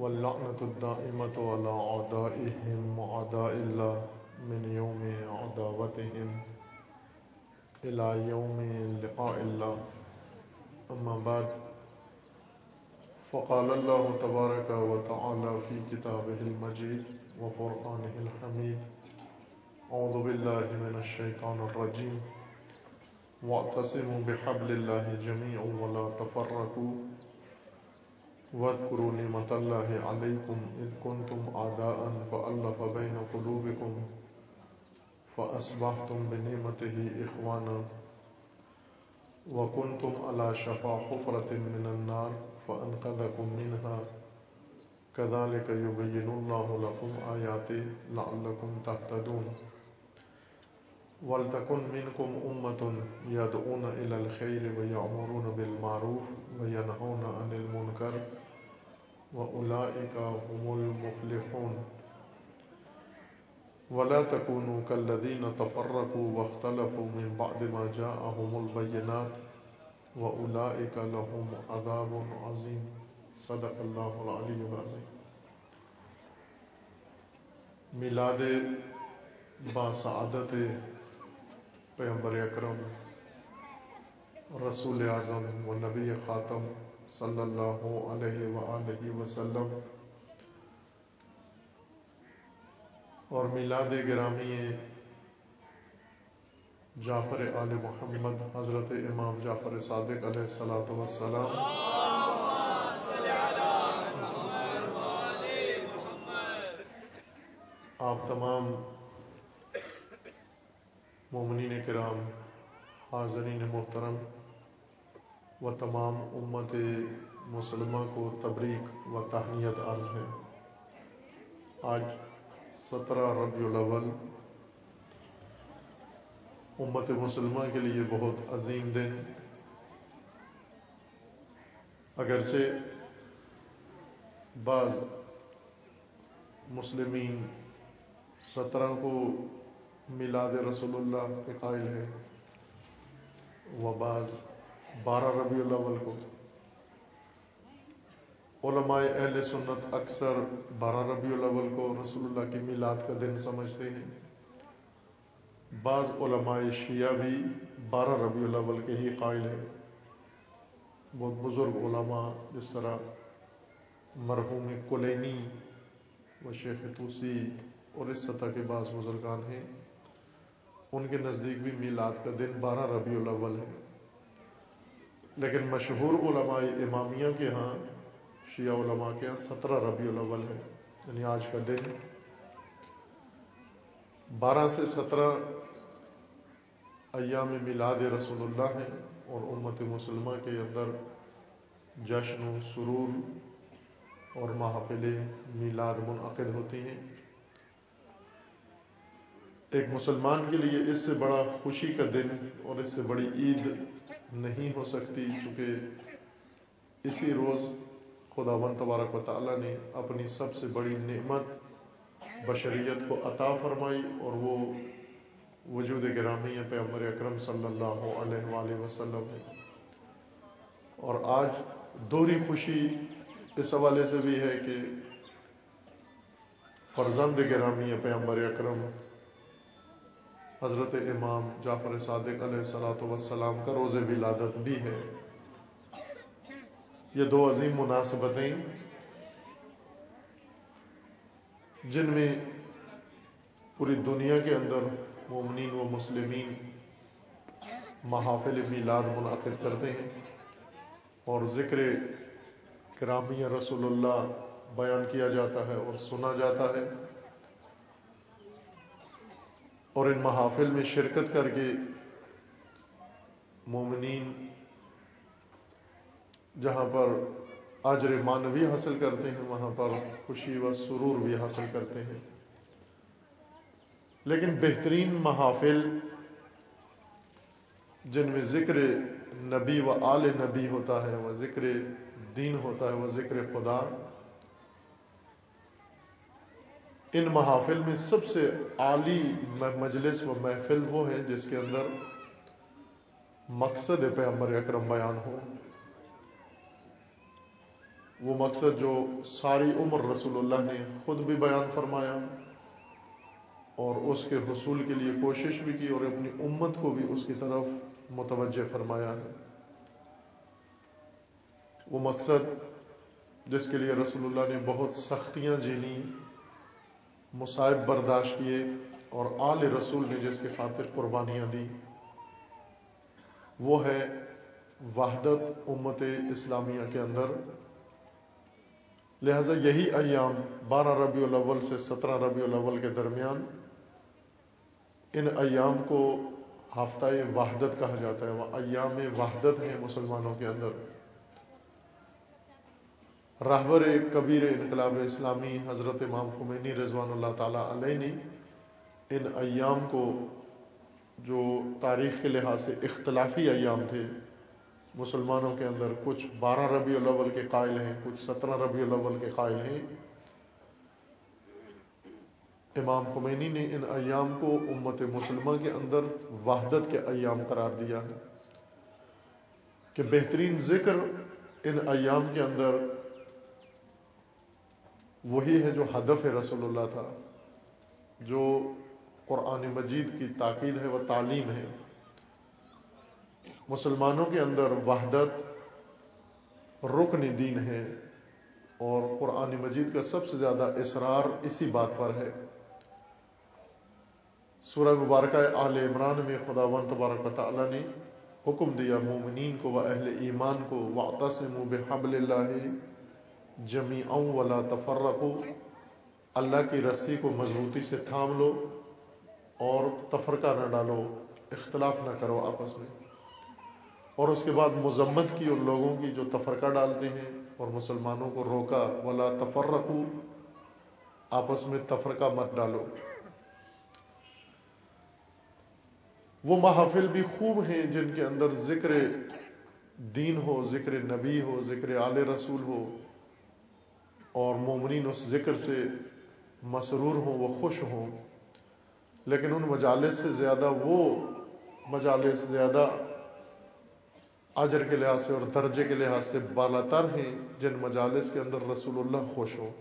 वल्लनतुद्दाइमत अला अदाइहिम अदाइल्ला मिन यौम अदावतिहिम इला यौम लिक़ाइल्ला अम्मा बाद फ़क़ाल अल्लाह तबारक व तआला फ़ी किताबिहिल मजीद व फ़ुरक़ानिहिल हमीद अऊज़ु बिल्लाहि मिनश शैतानिर रजीम वअतसिमु बिहब्लिल्लाहि जमीअन व ला तफ़र्रक़ू वज़कुरू निअमतल्लाहि अलैकुम इज़ कुंतुम आदाअन फ़अल्लफ़ बैन क़ुलूबिकुम फ़अस्बहतुम बिनिअमतिहि इख़वाना व कुंतुम अला शफ़ा हुफ़रतिन मिनन नार फ़अनक़ज़कुम मिनहा कज़ालिक युबय्यिनुल्लाहु लकुम आयातिहि लअल्लकुम तहतदून वलतकुन मिनकुम उम्मतुन यदऊन इलल खैर व यअमुरून बिल मारूफ व यनहौन अनिल मुनकर व उलाइका हुमुल मुफ्लिहून वला तकूनु कल्लदीन तफर्रकू वख्तलफू मिन बाद मा जाअहुमुल बय्यिनात व उलाइका लहुम अज़ाबुन अज़ीम सदक़ल्लाहुल अलीयुल अज़ीम मिलाद बासआदत पैगंबर अकरम, रसूल आज़म व नबी ख़ातम सल्लल्लाहु अलैहि व आलिहि वसल्लम। और मिलाद गिरामी जाफ़र आल मोहम्मद, हज़रत इमाम जाफ़र सादिक वस्सलाम। आप तमाम मोमिन कराम, हाजरीन मोहतरम व तमाम उम्मत मुसलमा को तबरीक व तहनीत अर्ज़ है। आज सत्रह रबील उम्मत मुसलमा के लिए बहुत अजीम दिन। अगरचे बाज़ मुसलमिन सत्रह को मिलाद रसूलुल्लाह के कायल है। व बाज़ बारह रबी अव्वल को। उलमाए अहल सुन्नत अक्सर बारह रबी अव्वल को रसूलुल्लाह की मिलाद का दिन समझते हैं। बाज़ शिया भी बारह रबी अव्वल के ही कायल है। बहुत बुज़ुर्ग उलमा जिस तरह मरहूम कुलैनी व शेख तूसी और इस सतह के बाज़ बुजुर्गान हैं। उनके नज़दीक भी मिलाद का दिन बारह रबी अव्वल है। लेकिन मशहूर इमामिया के यहाँ, शिया के यहाँ सत्रह रबी अव्वल है। यानी आज का दिन बारह से सत्रह अयाम मिलाद रसूलुल्लाह है और उम्मत मुसलमा के अंदर जश्न, सुरूर और महफिल मिलाद मुनद होती हैं। एक मुसलमान के लिए इससे बड़ा खुशी का दिन और इससे बड़ी ईद नहीं हो सकती, चूँकि इसी रोज़ खुदावन तबारक वाली ने अपनी सबसे बड़ी नेमत बशरीत को अता फरमाई और वो वजूद गिरामी पैम्बर अक्रम सल्लल्लाहु अलैहि है। और आज दोहरी खुशी इस हवाले से भी है कि फर्जंद गिरामी पैम्बर अक्रम हज़रत इमाम जाफ़र सादिक सलाम का रोज़ विलादत भी है। ये दो अजीम मुनासबतें जिनमें पूरी दुनिया के अंदर ममिन व मुसलिमीन महाफिल मिलाद मुनद करते हैं और ज़िक्र करामिया रसूलुल्लाह बयान किया जाता है और सुना जाता है। और इन महाफिल में शिरकत करके मोमिन जहाँ पर अजर मानवी हासिल करते हैं, वहाँ पर खुशी व सुरूर भी हासिल करते हैं। लेकिन बेहतरीन महाफिल, जिनमें ज़िक्र नबी व आल नबी होता है वह ज़िक्र दीन होता है वह ज़िक्र खुदा इन महाफिल में सबसे आली मजलिस व महफिल वो है, जिसके अंदर मकसद पैम्बर अक्रम बयान हो। वो मकसद जो सारी उम्र रसूलुल्लाह ने खुद भी बयान फरमाया और उसके हसूल के लिए कोशिश भी की और अपनी उम्मत को भी उसकी तरफ़ मुतवजह फरमाया है। वो मकसद जिसके लिए रसूलुल्लाह ने बहुत सख्तियाँ झेली मुसाइब बर्दाश्त किए और आल रसूल ने जिसकी खातिर कुर्बानियाँ दी। वो है वहदत उम्मत इस्लामिया के अंदर। लिहाजा यही अयाम बारह रबी अव्वल से सत्रह रबी अव्वल के दरमियान इन अयाम को हफ़्ता वहदत कहा जाता है। वह अयाम वहदत है मुसलमानों के अंदर। रहबर कबीर इनकलाब इस्लामी हज़रत इमाम खुमैनी रजवान तई ने इन अयाम को जो तारीख़ के लिहाज से इख्तलाफी अयाम थे, मुसलमानों के अंदर कुछ बारह रबी अव्वल के कायल हैं, कुछ सत्रह रबी अव्वल के कायल हैं। इमाम खुमैनी ने इन अयाम को उम्मत मुसलमान के अंदर वहदत के अयाम करार दिया है कि बेहतरीन ज़िक्र इन अयाम के अंदर वही है जो हदफ रसोल्ला था, जो कुरान मजीद की ताकीद है व तालीम है। मुसलमानों के अंदर वहदत, रुकन दीन है और कुरान मजीद का सबसे ज़्यादा इसरार इसी बात पर है। सूरह मुबारक आल इमरान में खुदावन तबारक ताली ने हुक्म दिया मोमिन को व अहल ईमान को, वातसम बहबल जमी वला तफर्रको, अल्लाह की रस्सी को मजबूती से थाम लो और तफरका न डालो, इख्तलाफ न करो आपस में। और उसके बाद मजम्मत की उन लोगों की जो तफरका डालते हैं और मुसलमानों को रोका, वाला तफर्रकू, आपस में तफरका मत डालो। वो महफिल भी खूब हैं जिनके अंदर ज़िक्र दीन हो, ज़िक्र नबी हो, ज़िक्र आल रसूल हो और मोमिन उस ज़िक्र से मसरूर हों, वो खुश हों, लेकिन उन मजालस से ज़्यादा, वो मजालस ज़्यादा अजर के लिहाज से और दर्जे के लिहाज से बालातर हैं, जिन मजालस के अंदर रसूलुल्लाह खुश हो।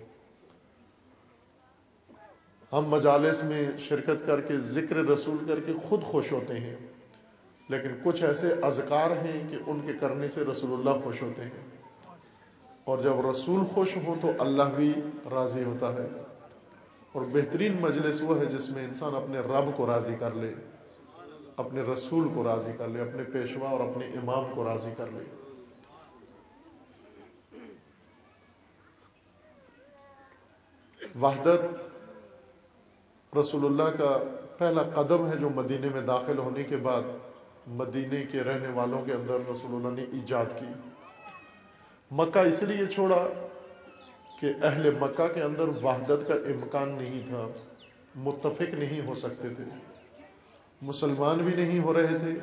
हम मजालस में शिरकत करके, ज़िक्र रसूल करके खुद खुश होते हैं, लेकिन कुछ ऐसे अजकार हैं कि उनके करने से रसूलुल्लाह खुश होते हैं। और जब रसूल खुश हो तो अल्लाह भी राज़ी होता है। और बेहतरीन मजलिस वो है जिसमें इंसान अपने रब को राज़ी कर ले, अपने रसूल को राज़ी कर ले, अपने पेशवा और अपने इमाम को राज़ी कर ले। वहदत रसूलुल्लाह का पहला कदम है जो मदीने में दाखिल होने के बाद मदीने के रहने वालों के अंदर रसूलुल्लाह ने ईजाद की। मक्का इसलिए छोड़ा कि अहल मक्का के अंदर वहदत का इम्कान नहीं था मुतफिक नहीं हो सकते थे, मुसलमान भी नहीं हो रहे थे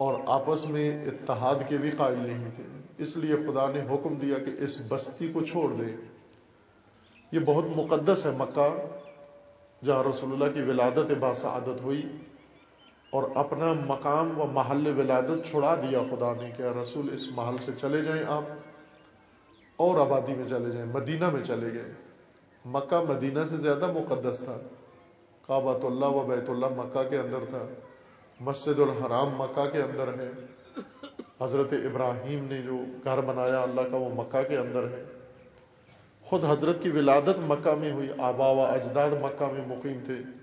और आपस में इत्तेहाद के भी कायल नहीं थे। इसलिए खुदा ने हुक्म दिया कि इस बस्ती को छोड़ दे। ये बहुत मुकद्दस है मक्का, जहाँ रसोल्ला की विलादत बासादत हुई। और अपना मकाम व महल विलादत छुड़ा दिया खुदा ने क्या रसूल, इस महल से चले जाएँ आप, और आबादी में चले जाएँ, मदीना में चले गए। मक्का मदीना से ज़्यादा मुकदस था। काबातुल्ला व बैतुल्ला मक्का के अंदर था। मस्जिद हराम मक्का के अंदर है। हज़रत इब्राहिम ने जो घर बनाया, अल्लाह का वो मक्का के अंदर है। खुद हज़रत की विलादत मक्का में हुई, आबा व अजदाद मक्का में मुकीम थे।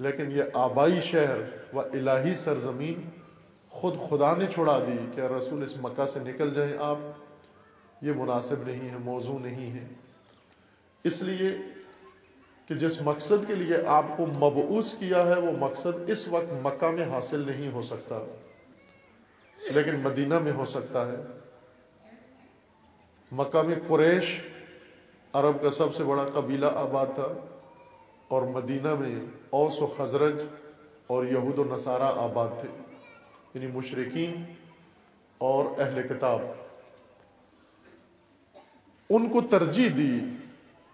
लेकिन ये आबाई शहर व इलाही सरजमीन खुद खुदा ने छुड़ा दी क्या रसूल इस मक्का से निकल जाए आप। ये मुनासिब नहीं है, मौजू नहीं है। इसलिए कि जिस मकसद के लिए आपको मबूस किया है, वो मकसद इस वक्त मक्का में हासिल नहीं हो सकता, लेकिन मदीना में हो सकता है। मक्का में कुरैश अरब का सबसे बड़ा कबीला आबाद था। और मदीना में औस व खजरज और यहूद नसारा आबाद थे। यानी मुशरकिन और अहल किताब। उनको तरजीह दी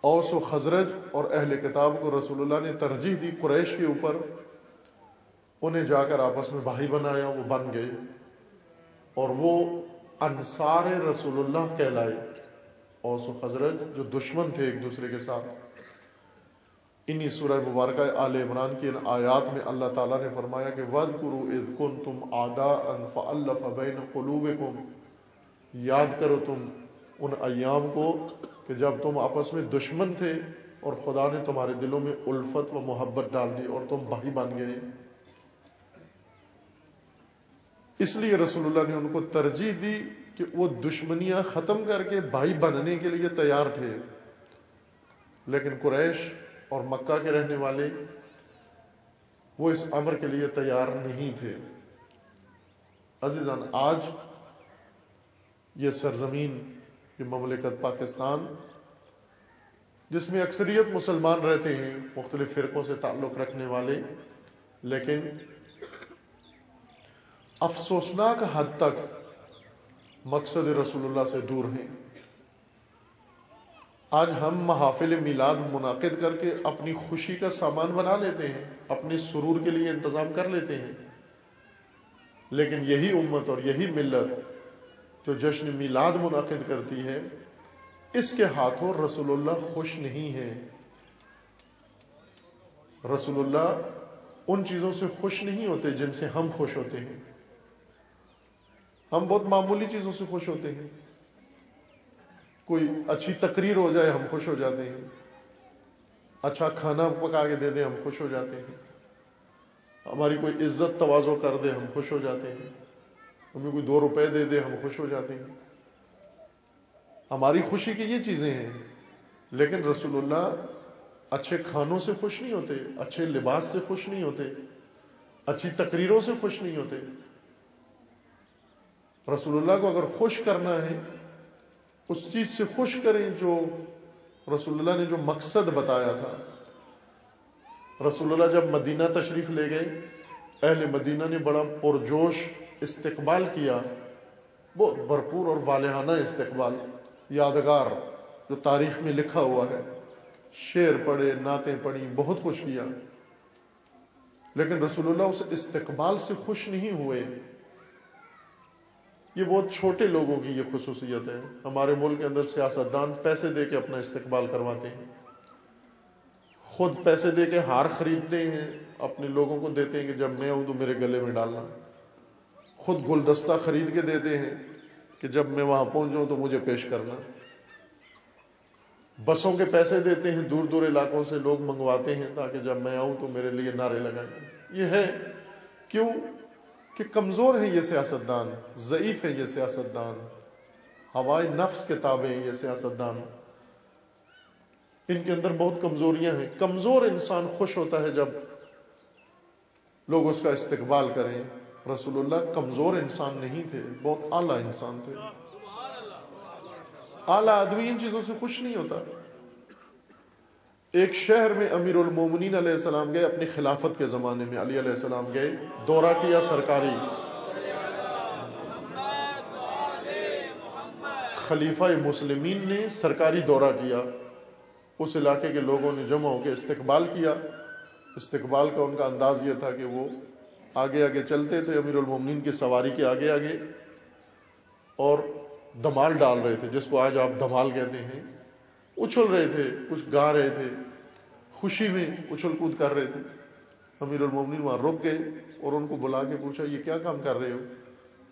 औस व खजरज और अहल किताब को रसूलुल्लाह ने तरजीह दी कुरैश के ऊपर। उन्हें जाकर आपस में भाई बनाया, वो बन गए। और वो अनसार रसूलुल्लाह कहलाए। औस खजरज जो दुश्मन थे एक दूसरे के साथ। इन्हीं सूरह मुबारक आल इमरान की इन आयात में अल्लाह ताला ने फरमाया कि वद कुरु इज़कुन तुम आदा फ़ल्लफ़बैन क़ुलूबिकुम। याद करो तुम उन अयाम को कि जब तुम आपस में दुश्मन थे और खुदा ने तुम्हारे दिलों में उल्फत व मोहब्बत डाल दी और तुम भाई बन गए। इसलिए रसूलुल्लाह ने उनको तरजीह दी कि वो दुश्मनियाँ खत्म करके भाई बनने के लिए तैयार थे। लेकिन कुरैश और मक्का के रहने वाले वो इस अमर के लिए तैयार नहीं थे। अजीजान, आज ये सरजमीन, ये ममलिकत पाकिस्तान, जिसमें अक्सरियत मुसलमान रहते हैं, मुख्तलिफ़ फ़िरक़ों से ताल्लुक़ रखने वाले, लेकिन अफसोसनाक हद तक मकसद रसूलुल्लाह से दूर हैं। आज हम महाफिल मिलाद मुनद करके अपनी खुशी का सामान बना लेते हैं, अपने सुरूर के लिए इंतज़ाम कर लेते हैं। लेकिन यही उम्मत और यही मिलत जो जश्न मिलाद मुनद करती है, इसके हाथों रसूलुल्लाह खुश नहीं है। रसूलुल्लाह उन चीज़ों से खुश नहीं होते जिनसे हम खुश होते हैं। हम बहुत मामूली चीज़ों से खुश होते हैं। कोई अच्छी तकरीर हो जाए, हम खुश हो जाते हैं। अच्छा खाना पका के दे दे, हम खुश हो जाते हैं। हमारी कोई इज़्ज़त तवाजो कर दे, हम खुश हो जाते हैं। हमें कोई दो रुपए दे दे, हम खुश हो जाते हैं। हमारी खुशी की ये चीज़ें हैं, लेकिन रसूलुल्लाह अच्छे खानों से खुश नहीं होते, अच्छे लिबास से खुश नहीं होते, अच्छी तकरीरों से खुश नहीं होते। रसूलुल्लाह को अगर खुश करना है उस चीज़ से खुश करें जो रसूलुल्लाह ने जो मकसद बताया था। रसूलुल्लाह जब मदीना तशरीफ़ ले गए, अहल मदीना ने बड़ा पुरजोश इस्तकबाल किया। बहुत भरपूर और वालहाना इस्तकबाल, यादगार, जो तारीख में लिखा हुआ है। शेर पढ़े, नाते पढ़ी, बहुत कुछ किया। लेकिन रसूलुल्लाह उस इस्तकबाल से खुश नहीं हुए। ये बहुत छोटे लोगों की ये खसूसियत है। हमारे मुल्क के अंदर सियासतदान पैसे दे के अपना इस्तेकबाल करवाते हैं। खुद पैसे दे के हार खरीदते हैं, अपने लोगों को देते हैं कि जब मैं आऊँ तो मेरे गले में डालना। खुद गुलदस्ता खरीद के देते हैं कि जब मैं वहाँ पहुंचूं तो मुझे पेश करना। बसों के पैसे देते हैं दूर दूर इलाकों से लोग मंगवाते हैं ताकि जब मैं आऊँ तो मेरे लिए नारे लगाए। ये है। क्यों? कि कमज़ोर है ये सियासतदान ज़यीफ़ है ये सियासतदान, हवाई नफ्स के ताबे हैं ये सियासतदान। इनके अंदर बहुत कमज़ोरियाँ हैं। कमज़ोर इंसान खुश होता है जब लोग उसका इस्तकबाल करें। रसूलुल्लाह कमज़ोर इंसान नहीं थे, बहुत आला इंसान थे। आला आदमी इन चीज़ों से खुश नहीं होता। एक शहर में अमीर उलमोमिन सलाम गए अपनी खिलाफत के ज़माने में, अली सलाम गए, दौरा किया सरकारी। खलीफा मुसलिमीन ने सरकारी दौरा किया। उस इलाके के लोगों ने जमा होकर इस्तकबाल किया। इस्तकबाल का उनका अंदाज यह था कि वो आगे आगे चलते थे अमीर उलमोमिन की सवारी के आगे आगे और धमाल डाल रहे थे, जिसको आज आप धमाल कहते हैं। उछल रहे थे, कुछ गा रहे थे। खुशी में उछल कूद कर रहे थे। अमीर उलमोमिन वहाँ रुक गए और उनको बुला के पूछा, ये क्या काम कर रहे हो?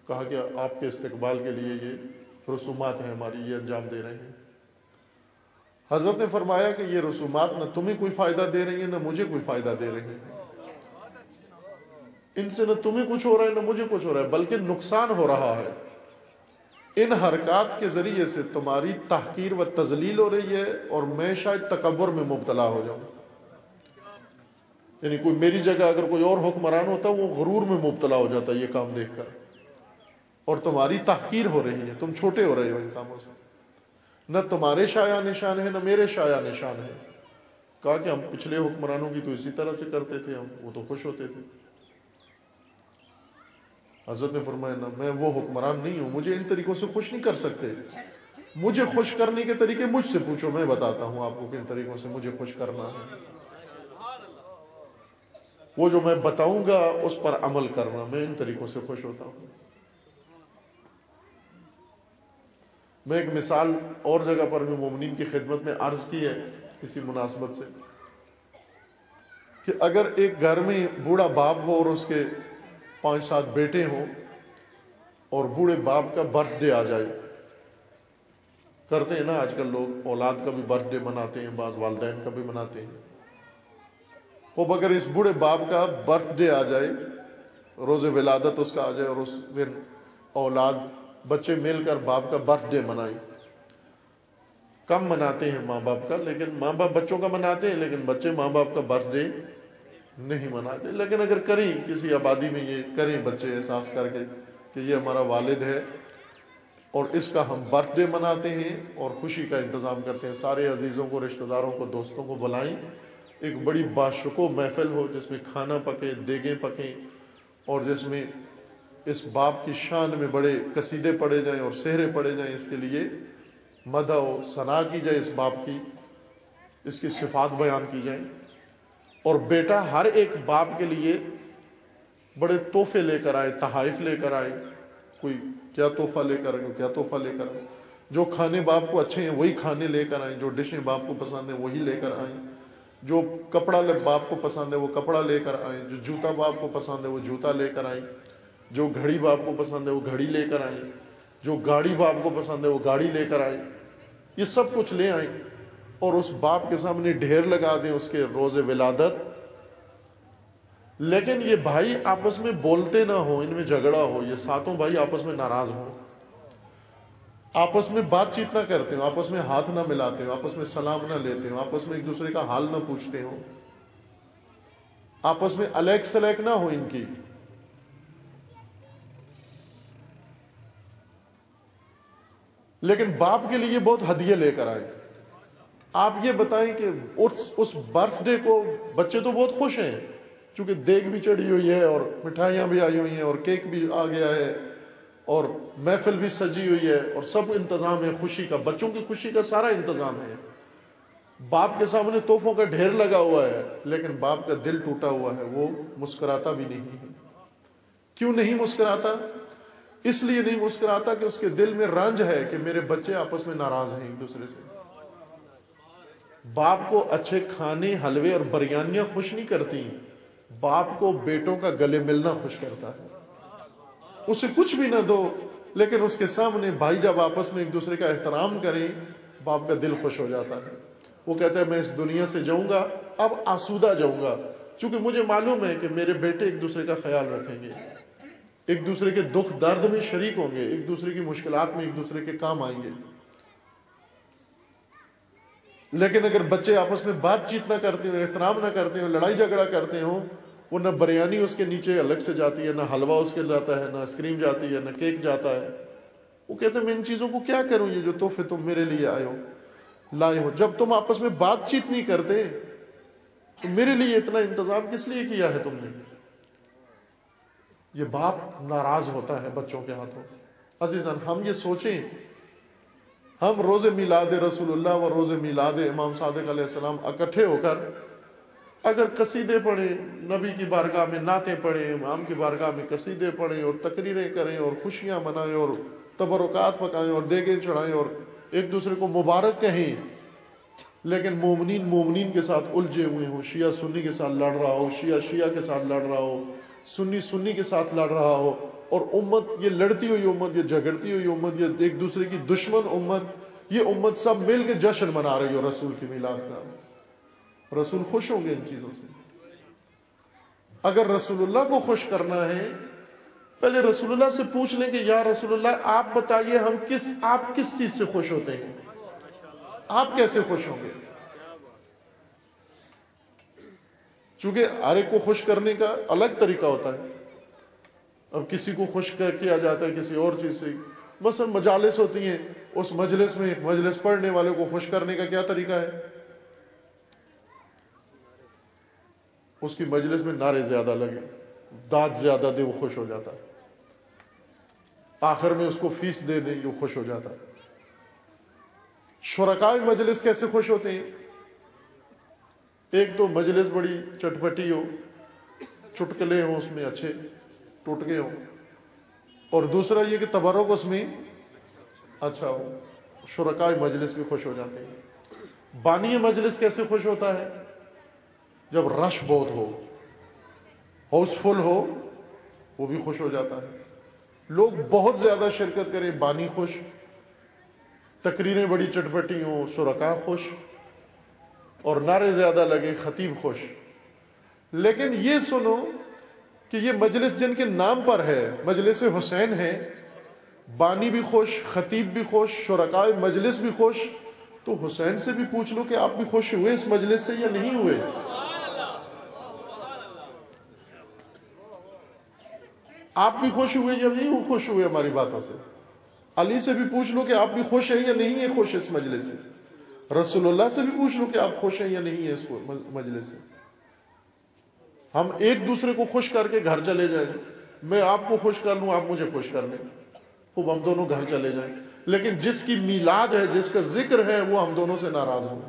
कहा कि, आपके इस्तेकबाल के लिए ये रसूमात है, हमारी ये अंजाम दे रहे हैं। हज़रत ने फरमाया कि, ये रसूमात न तुम्हें कोई फ़ायदा दे रही है, न मुझे कोई फ़ायदा दे रही है। इनसे ना तुम्हें कुछ हो रहा है, न मुझे कुछ हो रहा है, बल्कि नुकसान हो रहा है। इन हरकत के ज़रिए से तुम्हारी तहकीर व तजलील हो रही है और मैं शायद तकबर में मुबतला हो जाऊँ। यानी कोई मेरी जगह अगर कोई और हुक्मरान होता, वो गरूर में मुबतला हो जाता ये काम देखकर। और तुम्हारी तहकीर हो रही है, तुम छोटे हो रहे हो इन कामों से। न तुम्हारे शाया निशान है, न मेरे शाया निशान है। कहा कि हम पिछले हुक्मरानों की तो इसी तरह से करते थे, हम वो तो खुश होते थे। हज़रत ने फरमाया, ना, मैं वो हुक्मरान नहीं हूँ, मुझे इन तरीकों से खुश नहीं कर सकते। मुझे खुश करने के तरीके मुझसे पूछो, मैं बताता हूँ आपको किन तरीकों से मुझे खुश करना है। वो जो मैं बताऊँगा, उस पर अमल करना, मैं इन तरीकों से खुश होता हूँ। मैं एक मिसाल और जगह पर भी मोमिन की खिदमत में अर्ज़ की है इसी मुनासबत से, कि अगर एक घर में बूढ़ा बाप हो और उसके पाँच सात बेटे हों, और बूढ़े बाप का बर्थडे आ जाए, करते हैं ना आजकल लोग, औलाद का भी बर्थडे मनाते हैं, बाज वालदेन का भी मनाते हैं। वो अगर इस बूढ़े बाप का बर्थडे आ जाए, रोज़े विलादत उसका आ जाए और उस फिर औलाद, बच्चे मिलकर बाप का बर्थडे मनाए। कम मनाते हैं माँ बाप का, लेकिन माँ बाप बच्चों का मनाते हैं, लेकिन बच्चे माँ बाप का बर्थडे नहीं मनाते। लेकिन अगर करें, किसी आबादी में ये करें बच्चे, एहसास करके कि ये हमारा वालिद है और इसका हम बर्थडे मनाते हैं और खुशी का इंतज़ाम करते हैं। सारे अजीज़ों को, रिश्तेदारों को, दोस्तों को बुलाएँ। एक बड़ी बाशुको महफिल हो, जिसमें खाना पके, देगे पके, और जिसमें इस बाप की शान में बड़े कसीदे पड़े जाएँ और सेहरे पड़े जाएँ, इसके लिए मदा सना की जाए इस बाप की, इसकी सिफात बयान की जाए। और बेटा हर एक बाप के लिए बड़े तोहफे लेकर आए, तहाइफ लेकर आए। कोई क्या तोहफा लेकर आए, क्या तोहफा लेकर आए। जो खाने बाप को अच्छे हैं, वही खाने लेकर आए। जो डिशें बाप को पसंद है, वही लेकर आए। जो कपड़ा ले बाप को पसंद है, वो कपड़ा लेकर आए, जो जूता बाप को पसंद है, वो जूता लेकर आए, जो घड़ी बाप को पसंद है, वो घड़ी लेकर आए, जो गाड़ी बाप को पसंद है, वो गाड़ी लेकर आए। ये सब कुछ ले आए और उस बाप के सामने ढेर लगा दें उसके रोज़े विलादत। लेकिन ये भाई आपस में बोलते ना हो, इनमें झगड़ा हो, ये सातों भाई आपस में नाराज़ हो। आपस में बातचीत ना करते हो, आपस में हाथ ना मिलाते हो, आपस में सलाम ना लेते हो, आपस में एक दूसरे का हाल ना पूछते हो। आपस में अलग सलैक ना हो इनकी। लेकिन बाप के लिए बहुत हदिये लेकर आए। आप ये बताएँ कि उस उस बर्थडे को बच्चे तो बहुत खुश हैं क्योंकि देग भी चढ़ी हुई है और मिठाइयाँ भी आई हुई हैं और केक भी आ गया है। और महफिल भी सजी हुई है और सब इंतज़ाम है खुशी का, बच्चों की खुशी का सारा इंतज़ाम है। बाप के सामने तोहफों का ढेर लगा हुआ है, लेकिन बाप का दिल टूटा हुआ है, वो मुस्कुराता भी नहीं है। क्यों नहीं मुस्कुराता? इसलिए नहीं मुस्कुराता कि उसके दिल में रंज है कि मेरे बच्चे आपस में नाराज़ हैं एक दूसरे से। बाप को अच्छे खाने, हलवे और बिरयानियाँ खुश नहीं करती। बाप को बेटों का गले मिलना खुश करता है। उसे कुछ भी ना दो, लेकिन उसके सामने भाई जब आपस में एक दूसरे का एहतराम करें, बाप का दिल खुश हो जाता है। वो कहता है, मैं इस दुनिया से जाऊँगा, अब आसूदा जाऊँगा, क्योंकि मुझे मालूम है कि मेरे बेटे एक दूसरे का ख्याल रखेंगे। एक दूसरे के दुख दर्द में शरीक होंगे, एक दूसरे की मुश्किलात में एक दूसरे के काम आएँगे। लेकिन अगर बच्चे आपस में बातचीत ना करते हो, एहतराम ना करते हो, लड़ाई झगड़ा करते हो वो न बिरयानी उसके नीचे अलग से जाती है, ना हलवा उसके जाता है, ना आइसक्रीम जाती है, ना केक जाता है। वो कहते मैं इन चीज़ों को क्या करूँ? ये जो तोहफे तुम मेरे लिए आए हो, लाए हो। जब तुम आपस में बातचीत नहीं करते तो मेरे लिए इतना इंतज़ाम किस लिए किया है तुमने? ये बाप नाराज़ होता है बच्चों के हाथों। अजीजन हम ये सोचें, हम रोज़े मिलाद रसूलुल्लाह व रोज़े मिलाद इमाम सादिक इकट्ठे होकर अगर कसीदे पढ़े, नबी की बारगाह में नाते पढ़े, इमाम की बारगाह में कसीदे पढ़े और तकरीरें करें और खुशियाँ मनाएँ और तबरुकात पकाएँ और देगे चढ़ाएँ और एक दूसरे को मुबारक कहें, लेकिन मोमनीन मोमिन के साथ उलझे हुए हो, शिया सुन्नी के साथ लड़ रहा हो, शिया शिया के साथ लड़ रहा हो, सुन्नी सुन्नी के साथ लड़ रहा हो, और उम्मत ये लड़ती हुई उम्मत, ये झगड़ती हुई उम्मत, ये एक दूसरे की दुश्मन उम्मत, ये उम्मत सब मिल के जश्न मना रही हो रसूल की मिलाद का। रसूल खुश होंगे इन चीज़ों से। अगर रसूलुल्लाह को खुश करना है, पहले रसूलुल्लाह से पूछ लें कि, या रसूलुल्लाह, आप बताइए हम किस, आप किस चीज़ से खुश होते हैं? आप कैसे खुश होंगे? चूँकि हर एक को खुश करने का अलग तरीका होता है। अब किसी को खुश किया जाता है किसी और चीज़ से। बस मजालिस होती हैं, उस मजलिस में मजलिस पढ़ने वाले को खुश करने का क्या तरीका है? उसकी मजलिस में नारे ज़्यादा लगे दाद ज़्यादा दे, वो खुश हो जाता। आखिर में उसको फ़ीस दे दे वो खुश हो जाता। है शुरकाय मजलिस कैसे खुश होते हैं? एक तो मजलिस बड़ी चटपटी हो, चुटकले हो उसमें अच्छे, टुटके हो। और दूसरा ये कि तबरुक उसमें अच्छा हो, शुरका मजलिस भी खुश हो जाते हैं। बानी मजलिस कैसे खुश होता है? जब रश बहुत हो हाउसफुल हो, वो भी खुश हो जाता है। लोग बहुत ज़्यादा शिरकत करें, बानी खुश, तकरीरें बड़ी चटपटी हों शुरका खुश, और नारे ज़्यादा लगे, खतीब खुश। लेकिन ये सुनो कि ये मजलिस जिनके नाम पर है, मजलिस हुसैन है, बानी भी खुश, खतीब भी खुश शुरका मजलिस भी खुश तो हुसैन से भी पूछ लो कि आप भी खुश हुए इस मजलिस से या नहीं हुए? आप भी खुश हुए या नहीं खुश हुए हमारी बातों से। अली से भी पूछ लो कि आप भी खुश हैं या नहीं है खुश इस मजलिस से। रसुल्लाह से भी पूछ लो कि आप खुश हैं या नहीं है इस मजलिस से। हम एक दूसरे को खुश करके घर चले जाए। मैं आपको खुश कर लूँ, आप मुझे खुश कर लें। खूब हम दोनों घर चले जाए। लेकिन जिसकी मीलाद है, जिसका ज़िक्र है, वो हम दोनों से नाराज़ हो।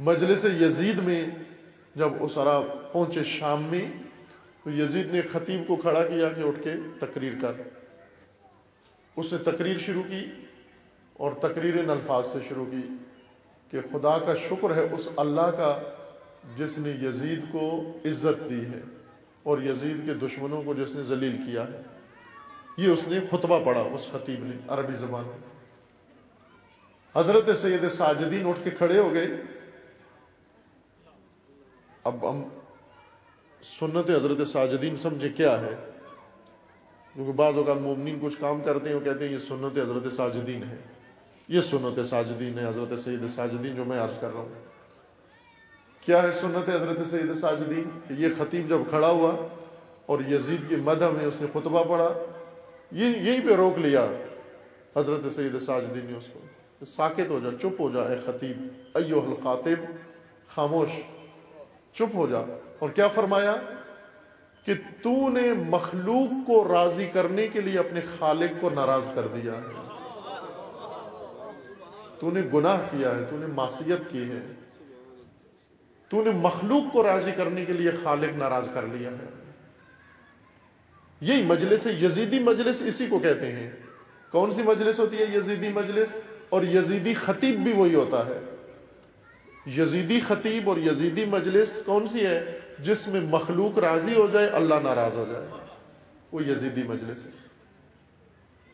मजलिस यजीद में जब उसरा पहुँचे शाम में तो यजीद ने खतीब को खड़ा किया कि उठ के तकरीर कर। उसने तकरीर शुरू की और तकरीर इन अल्फाज से शुरू की कि खुदा का शुक्र है उस अल्लाह का जिसने यजीद को इज़्ज़त दी है और यजीद के दुश्मनों को जिसने जलील किया है। ये उसने खुतबा पढ़ा उस खतीब ने अरबी जबान में। हज़रत सैद साजदीन उठ के खड़े हो गए। अब हम सुन्नत हज़रत साजदीन समझे क्या है? क्योंकि बाज़ अवत मोमिन कुछ काम करते हैं, वो कहते हैं, ये सुन्नत हज़रत साजदीन है। ये सुन्नत साजदीन है, हज़रत सैद साजदीन जो मैं अर्ज़ कर रहा हूँ। क्या है सुन्नत हज़रत सैद साजदीन? ये खतीब जब खड़ा हुआ और यजीद की मदह में उसने खुतबा पढ़ा, ये, यहीं पे रोक लिया हज़रत सईद साजदीन ने उसको। साकित हो जा, चुप हो जा खतीब अयो खातिब, खामोश, चुप हो जा। और क्या फरमाया कि तूने मखलूक को राज़ी करने के लिए अपने खालिक को नाराज़ कर दिया है। तूने गुनाह किया है, तूने मासीत की है। तूने मखलूक को राज़ी करने के लिए खालिक नाराज़ कर लिया है। यही मजलिस, यजीदी मजलिस इसी को कहते हैं। कौन सी मजलिस होती है? यजीदी मजलिस और यजीदी खतीब भी वही होता है। यजीदी खतीब और यजीदी मजलिस कौन सी है? जिसमें मखलूक राज़ी हो जाए, अल्लाह नाराज़ हो जाए। वो यजीदी मजलिस है।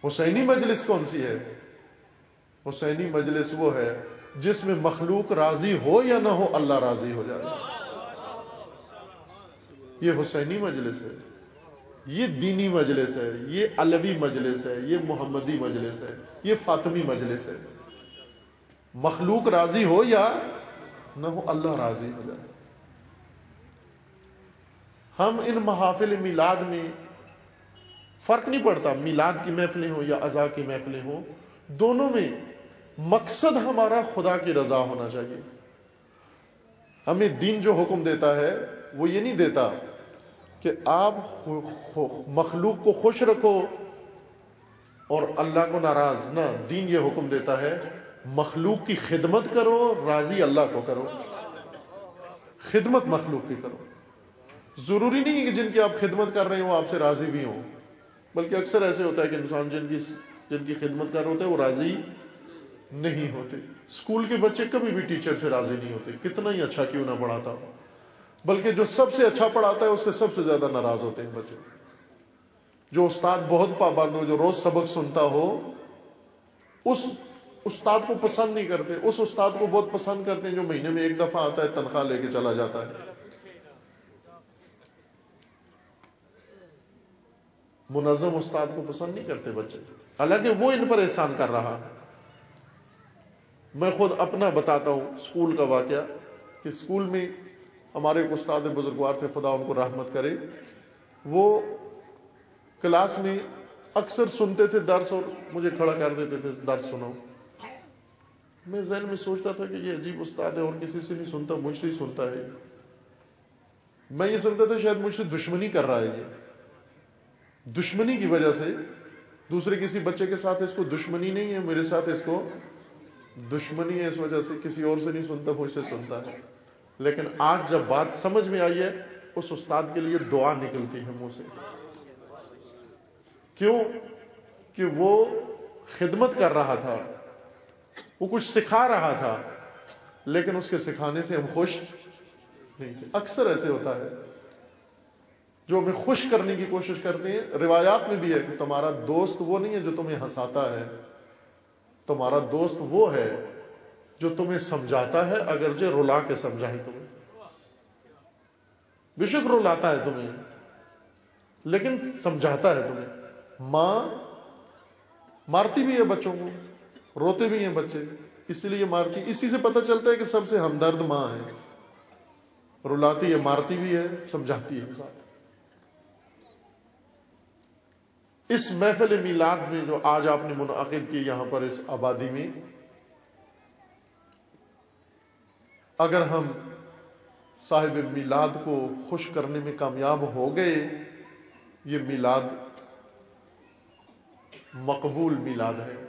हुसैनी मजलिस कौन सी है? हुसैनी मजलिस वो है जिसमें मखलूक राज़ी हो या ना हो, अल्लाह राज़ी हो जाए। ये हुसैनी मजलिस है। ये दीनी मजलिस है। ये अलवी मजलिस है। ये मोहम्मदी मजलिस है। ये फातमी मजलिस है। मखलूक राज़ी हो या न हो, अल्लाह राज़ी हो जाए। हम इन महाफिल मिलाद में फ़र्क नहीं पड़ता, मिलाद की महफिलें हों या अजा की महफिलें हों। दोनों में मकसद हमारा खुदा की रजा होना चाहिए। हमें दीन जो हुक्म देता है, वो ये नहीं देता कि आप मखलूक को खुश रखो और अल्लाह को नाराज़ ना। दीन ये हुक्म देता है, मखलूक की खिदमत करो, राज़ी अल्लाह को करो। खिदमत मखलूक की करो। ज़रूरी नहीं है कि जिनकी आप खिदमत कर रहे हो आपसे राज़ी भी हो। बल्कि अक्सर ऐसे होता है कि इंसान जिनकी जिनकी खिदमत कर रहे होते हैं, वो राज़ी नहीं होते। स्कूल के बच्चे कभी भी टीचर से राज़ी नहीं होते। कितना ही अच्छा क्यों ना पढ़ाता हो। बल्कि जो सबसे अच्छा पढ़ाता है, उससे सबसे ज़्यादा नाराज़ होते हैं बच्चे। जो उस्ताद बहुत पाबंद हो, जो रोज सबक सुनता हो, उस उस्ताद को पसंद नहीं करते। उस उस्ताद को बहुत पसंद करते हैं जो महीने में एक दफ़ा आता है, तनख्वाह लेके चला जाता है। मुनजम उस्ताद को पसंद नहीं करते बच्चे। हालाँकि वो इन पर एहसान कर रहा मैं खुद अपना बताता हूँ स्कूल का वाक्य कि स्कूल में हमारे एक उस्ताद बुजुर्गवार थे, खुदा उनको रहमत करे। वो क्लास में अक्सर सुनते थे दर्स और मुझे खड़ा कर देते थे, दर्स सुनो। मैं जहन में सोचता था कि ये अजीब उस्ताद है और किसी से नहीं सुनता, मुझसे ही सुनता है। मैं ये समझता था शायद मुझसे दुश्मनी कर रहा है ये। दुश्मनी की वजह से दूसरे किसी बच्चे के साथ इसको दुश्मनी नहीं है, मेरे साथ इसको दुश्मनी है इस वजह से, किसी और से नहीं सुनता मुझसे सुनता है। लेकिन आज जब बात समझ में आई है, उस उस्ताद के लिए दुआ निकलती है मुँह से। क्यों? कि वो खिदमत कर रहा था। वो कुछ सिखा रहा था, लेकिन उसके सिखाने से हम खुश नहीं थे। अक्सर ऐसे होता है। जो हमें खुश करने की कोशिश करते हैं, रिवायात में भी है कि तुम्हारा दोस्त वो नहीं है जो तुम्हें हंसाता है। तुम्हारा दोस्त वो है जो तुम्हें समझाता है, अगर जो रुला के समझाए तुम्हें। बेशक रुलाता है तुम्हें, लेकिन समझाता है तुम्हें। माँ मारती भी है बच्चों को, रोते भी हैं बच्चे। इसलिए मारती, इसी से पता चलता है कि सबसे हमदर्द माँ है। रुलाती है, मारती भी है, समझाती है साथ इस महफिल मिलाद में जो आज आपने मुनद की यहाँ पर इस आबादी में, अगर हम साहिब मिलाद को खुश करने में कामयाब हो गए, ये मिलाद मकबूल मिलाद है।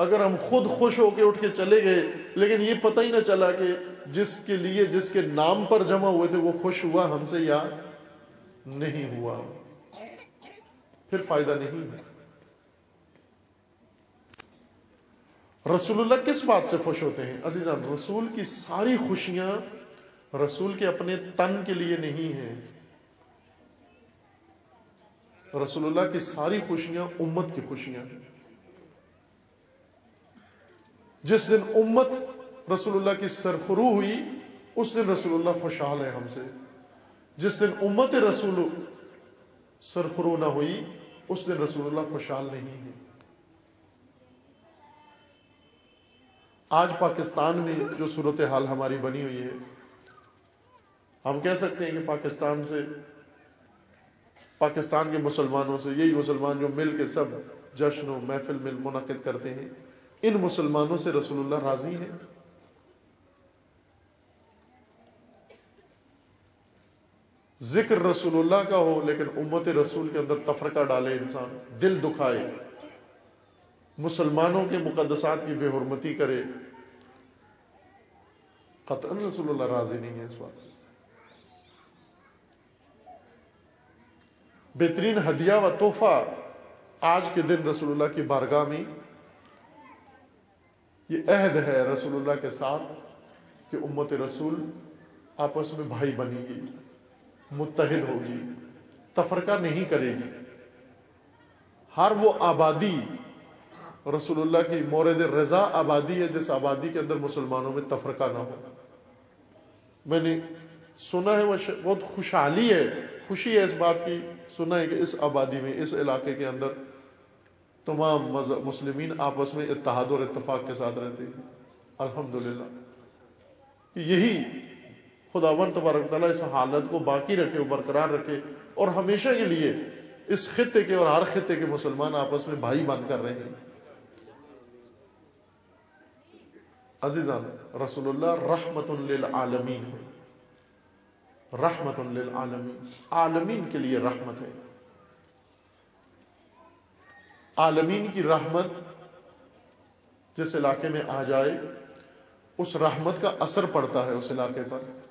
अगर हम खुद खुश होकर उठ के चले गए, लेकिन ये पता ही ना चला कि जिसके लिए, जिसके नाम पर जमा हुए थे, वो खुश हुआ हमसे या नहीं हुआ। फिर फ़ायदा नहीं है। रसूलुल्लाह किस बात से खुश होते हैं? अजीजान रसूल की सारी खुशियाँ रसूल के अपने तन के लिए नहीं है। रसूलुल्लाह की सारी खुशियाँ उम्मत की खुशियाँ जिस दिन उम्मत रसूलुल्लाह की सरफरू हुई, उस दिन रसूलुल्लाह खुशहाल है हमसे। जिस दिन उम्मत रसूल सरफरू ना हुई उस दिन रसूलुल्लाह खुशहाल नहीं है। आज पाकिस्तान में जो सूरत हाल हमारी बनी हुई है, हम कह सकते हैं कि पाकिस्तान से, पाकिस्तान के मुसलमानों से, यही मुसलमान जो मिल के सब जश्न महफिल मिल मुनद करते हैं, इन मुसलमानों से रसूलुल्लाह राज़ी है। ज़िक्र रसूलुल्लाह का हो, लेकिन उम्मत रसूल के अंदर तफरका डाले इंसान, दिल दुखाए। मुसलमानों के मुकदसात की बेहरमती करे। कतन रसूलुल्लाह राज़ी नहीं है इस बात से। बेहतरीन हदिया व तोहफा आज के दिन रसूलुल्लाह की बारगाह में। ये अहद है रसूलुल्लाह के साथ कि उम्मत रसूल आपस में भाई बनेगी मुतहद होगी, तफरका नहीं करेगी। हर वो आबादी, रसूलुल्लाह की मोरद रजा आबादी है, जिस आबादी के अंदर मुसलमानों में तफरका ना हो। मैंने सुना है वह बहुत खुशहाली है, खुशी है इस बात की, सुना है कि इस आबादी में, इस इलाके के अंदर तमाम मुस्लिमीन आपस में इतिहाद और इतफाक के साथ रहते हैं। अल्हम्दुलिल्लाह। यही खुदावन तबारक इस हालत को बाकी रखे बरकरार रखे और हमेशा के लिए इस खत्े के और हर खत्े के मुसलमान आपस में भाई बनकर रहे। हैं अजीजान, रसूलुल्लाह रहमत आलमीन है। रहमत आलमीन। आलमीन के लिए रहमत है। आलमीन की रहमत जिस इलाके में आ जाए, उस रहमत का असर पड़ता है उस इलाके पर।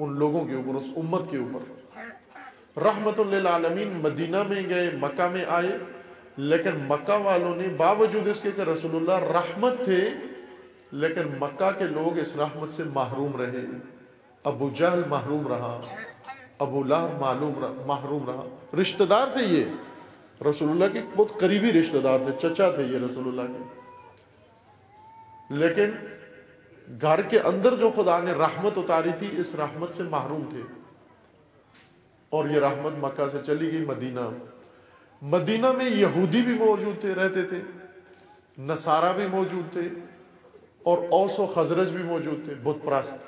उन लोगों के ऊपर, उस उम्मत के ऊपर। रहमत आलमीन मदीना में गए, मक्का में आए, लेकिन मक्का वालों ने बावजूद इसके कि रसूलुल्लाह रहमत थे, लेकिन मक्का के लोग इस रहमत से महरूम रहे। अबू जहल महरूम रहा, अबू लाह मालूम महरूम रहा। रिश्तेदार थे ये, रसूलुल्लाह के बहुत करीबी रिश्तेदार थे, चचा थे ये रसूलुल्लाह के। लेकिन घर के अंदर जो खुदा ने रहमत उतारी थी, इस रहमत से महरूम थे। और ये रहमत मक्का से चली गई मदीना। मदीना में यहूदी भी मौजूद थे, रहते थे। नसारा भी मौजूद थे। और औसो खजरज भी मौजूद थे बुत प्रस्त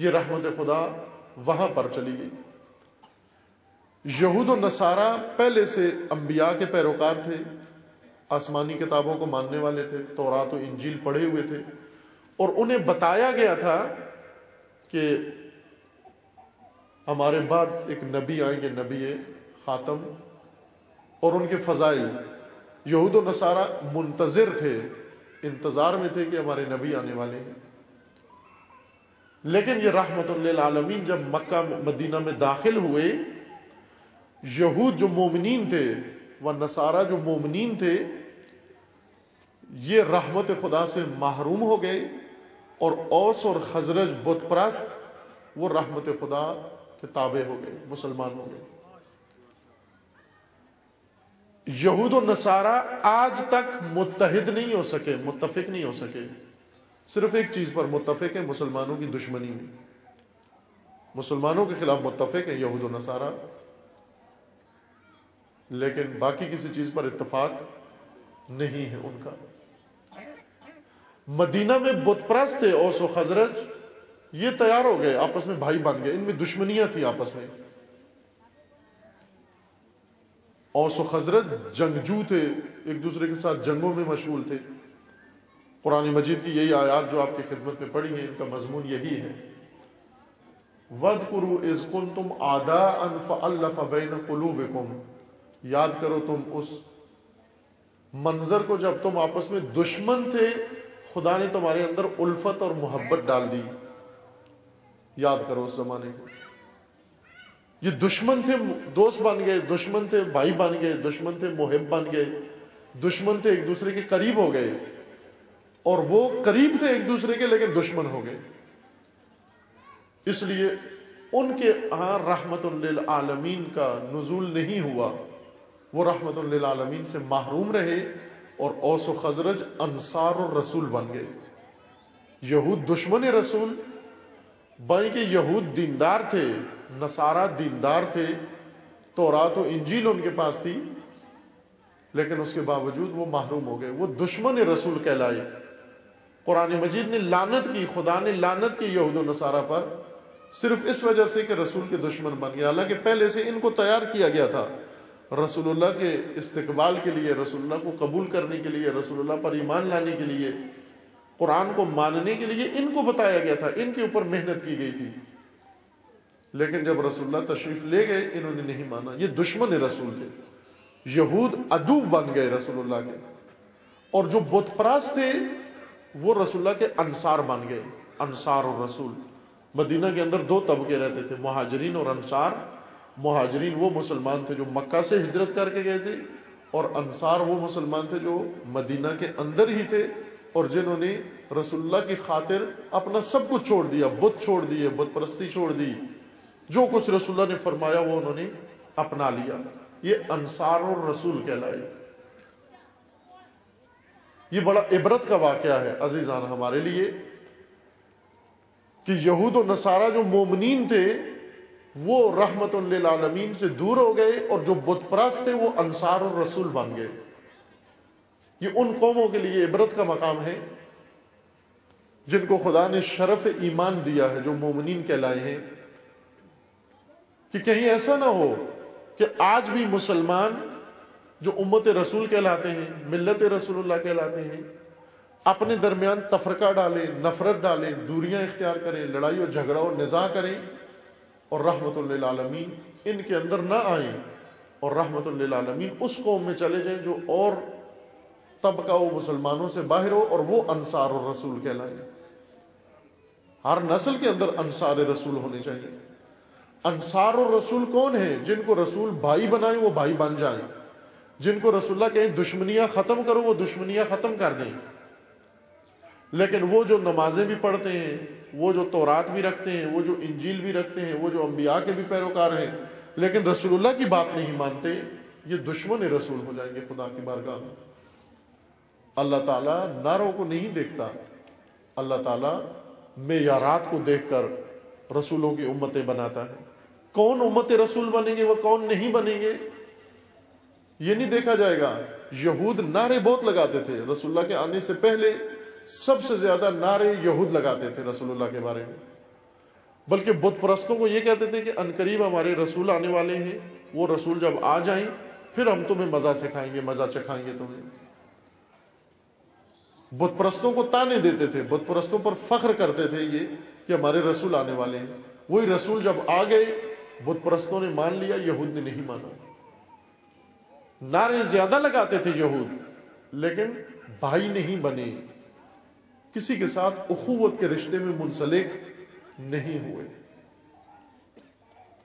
ये रहमत खुदा वहाँ पर चली गई। यहूद नसारा पहले से अंबिया के पैरोकार थे, आसमानी किताबों को मानने वाले थे तो इंजील पढ़े हुए थे। और उन्हें बताया गया था कि हमारे बाद एक नबी आएँगे, नबी खातम, और उनके फजाइल, यहूद नसारा मुंतजर थे, इंतज़ार में थे कि हमारे नबी आने वाले हैं। लेकिन ये रहमत आलमीन जब मक्का, मदीना में दाखिल हुए, यहूद जो मोमिन थे, व नसारा जो मोमिन थे, ये रहमत खुदा से महरूम हो गए। और औस और खजरज बुतप्रस्त, वो रहमत खुदा के ताबे हो गए, मुसलमान हो गए। यहूद और नसारा आज तक मुतहद नहीं हो सके मुतफिक नहीं हो सके। सिर्फ़ एक चीज़ पर मुतफिक है, मुसलमानों की दुश्मनी में। मुसलमानों के खिलाफ मुतफिक है यहूद और नसारा। लेकिन बाकी किसी चीज़ पर इतफाक नहीं है उनका। मदीना में बुतप्रस्त थे ओसो खजरज। ये तैयार हो गए, आपस में भाई बन गए। इनमें दुश्मनियाँ थी आपस में। औस खजरत जंगजू थे, एक दूसरे के साथ जंगों में मशगूल थे। पुरानी मजीद की यही आयात जो आपकी खिदमत में पड़ी है, इनका मजमून यही है। वद कुरु इज़ कुन तुम आदा अनफबैन कुलूबकुम। याद करो तुम उस मंजर को जब तुम आपस में दुश्मन थे खुदा ने तुम्हारे अंदर उल्फत और मोहब्बत डाल दी। याद करो उस जमाने को। ये दुश्मन थे, दोस्त बन गए, दुश्मन थे, भाई बन गए, दुश्मन थे मुहिब बन गए, दुश्मन थे एक दूसरे के करीब हो गए, और वो करीब थे एक दूसरे के, लेकिन दुश्मन हो गए। इसलिए उनके यहाँ रहमत आलमीन का नजूल नहीं हुआ। वो रहमत आलमीन से महरूम रहे और औस खजरज अंसार और रसूल बन गए। यहूद दुश्मन रसूल। बाई के यहूद दीनदार थे, नसारा दीनदार थे। तो रात इंजील उनके पास थी। लेकिन उसके बावजूद वो महरूम हो गए। वो दुश्मन रसूल कहलाए। कुरान मजीद ने लानत की, खुदा ने लानत की यहूद नसारा पर। सिर्फ़ इस वजह से कि रसूल के दुश्मन बन गया हालाँकि पहले से इनको तैयार किया गया था। रसूलुल्लाह के इस्तकबाल के लिए, रसूलुल्लाह को कबूल करने के लिए, रसूलुल्लाह पर ईमान लाने के लिए, कुरान को मानने के लिए इनको बताया गया था। इनके ऊपर मेहनत की गई थी। लेकिन जब रसूलुल्लाह तशरीफ़ ले गए, इन्होंने नहीं माना। ये दुश्मन रसूल थे। यहूद अदूब बन गए रसूलुल्लाह के। और जो बुतपरास थे, वो रसूलुल्लाह के अंसार बन गए। अंसार और रसूल। मदीना के अंदर दो तबके रहते थे, महाजरीन और अंसार। महाजरीन वो मुसलमान थे जो मक्का से हिजरत करके गए थे और अंसार वो मुसलमान थे जो मदीना के अंदर ही थे और जिन्होंने रसुल्ला की खातिर अपना सब कुछ छोड़ दिया बुत छोड़ दिए बुत परस्ती छोड़ दी। जो कुछ रसुल्ला ने फरमाया वो उन्होंने अपना लिया। ये अंसार और रसूल कहलाए। ये बड़ा इबरत का वाक्य है अजीजान हमारे लिए कि यहूद और नसारा जो मोमनीन थे वो रहमत आलमीन से दूर हो गए और जो बुतप्रस्त थे वो अंसार और रसूल बन गए। ये उन कौमों के लिए इबरत का मकाम है, जिनको खुदा ने शरफ ईमान दिया है, जो मोमिन कहलाए हैं। कि कहीं ऐसा ना हो कि आज भी मुसलमान जो उम्मत रसूल कहलाते हैं, मिल्लत रसूलुल्लाह कहलाते हैं, अपने दरमियान तफरका डालें, नफरत डालें, दूरियाँ इख्तियार करें, लड़ाई और झगड़ा और निजा करें और रहमत आलमीन इनके अंदर ना आए और रहमत आलमीन उस कौम में चले जाएँ जो और तबका वो मुसलमानों से बाहर हो और वो अनसार और रसूल कहलाए। हर नस्ल के अंदर अंसार रसूल होने चाहिए। अनसार और रसूल कौन है? जिनको रसूल भाई बनाए, वो भाई बन जाए। जिनको रसुल्ला कहें, दुश्मनियाँ खत्म करो, वो दुश्मनियाँ खत्म कर दें। लेकिन वो जो नमाजें भी पढ़ते हैं वो जो तौरात भी रखते हैं, वो जो इंजील भी रखते हैं, वो जो अंबिया के भी पैरोकार हैं, लेकिन रसूलुल्लाह की बात नहीं मानते, ये दुश्मन रसूल हो जाएँगे खुदा की बारगाह में। अल्लाह ताला नारों को नहीं देखता। अल्लाह ताला मेयारात को देखकर रसूलों की उम्मतें बनाता है। कौन उम्मत रसूल बनेंगे वह कौन नहीं बनेंगे? ये नहीं देखा जाएगा। यहूद नारे बहुत लगाते थे रसुल्ला के आने से पहले। सबसे ज़्यादा नारे यहूद लगाते थे रसुल्ला के बारे में। बल्कि बुत परस्तों को यह कहते थे कि अनकरीब हमारे रसूल आने वाले हैं, वो रसूल जब आ जाए, फिर हम तुम्हें मज़ा सिखाएँगे, मज़ा चखाएँगे तुम्हें। बुत परस्तों को ताने देते थे बुत परस्तों पर फख्र करते थे ये कि हमारे रसूल आने वाले हैं। वही रसूल जब आ गए बुत परस्तों ने मान लिया, यहूद ने नहीं माना। नारे ज़्यादा लगाते थे यहूद, लेकिन भाई नहीं बने। किसी के साथ उखुवत के रिश्ते में मुंसलिक नहीं हुए।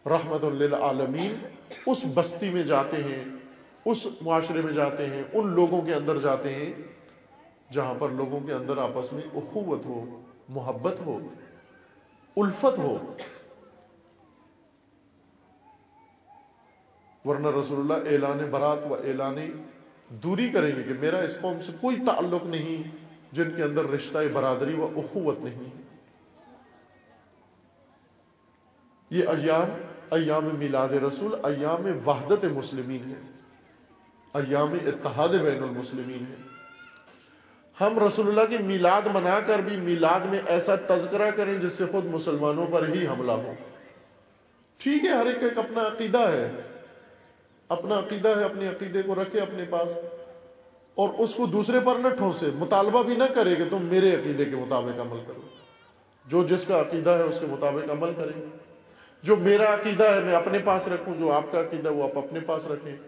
रहमत आलमीन उस बस्ती में जाते हैं, उस माशरे में जाते हैं, उन लोगों के अंदर जाते हैं, जहाँ पर लोगों के अंदर आपस में उखुवत हो, मोहब्बत हो, उल्फत हो। वरना रसूलुल्लाह ऐलान बरात व ऐलान दूरी करेंगे कि मेरा इस कौम से कोई ताल्लुक नहीं। जिनके अंदर रिश्ता बरादरी व उखुवत नहीं है। ये अयाम अयाम मिलाद रसूल, अयाम वहदत मुस्लिमीन है। अयाम इतिहाद बैन मुस्लिमीन है। हम रसूलुल्लाह की मिलाद मनाकर भी मिलाद में ऐसा तस्करा करें जिससे खुद मुसलमानों पर ही हमला हो। ठीक है, हर एक एक अपना अकीदा है। अपना अकीदा है, अपने अकीदे को रखे अपने पास। और उसको दूसरे पर न ठोसे मुतालबा भी ना करे कि तुम मेरे अकीदे के मुताबिक अमल करो। जो जिसका अकीदा है उसके मुताबिक अमल करें जो मेरा अकीदा है, मैं अपने पास रखूँ, जो आपका अकीदा वो आप अपने पास रखें।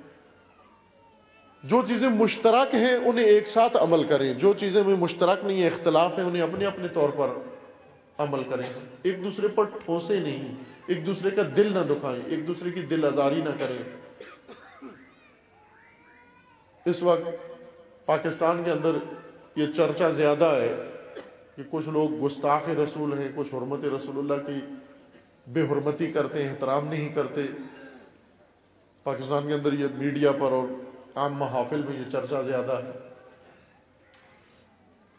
जो चीज़ें मुश्तरक हैं, उन्हें एक साथ अमल करें। जो चीज़ें में मुश्तरक नहीं है, इख्तलाफ है, उन्हें अपने अपने तौर पर अमल करें। एक दूसरे पर ठोसे नहीं एक दूसरे का दिल ना दुखाएँ। एक दूसरे की दिल आजारी ना करें। इस वक्त पाकिस्तान के अंदर ये चर्चा ज़्यादा है कि कुछ लोग गुस्ताख रसूल हैं, कुछ हरमत रसूलुल्लाह की बेहरमती करते हैं, एहतराम नहीं करते। पाकिस्तान के अंदर ये मीडिया पर और आम महाफिल में ये चर्चा ज़्यादा है।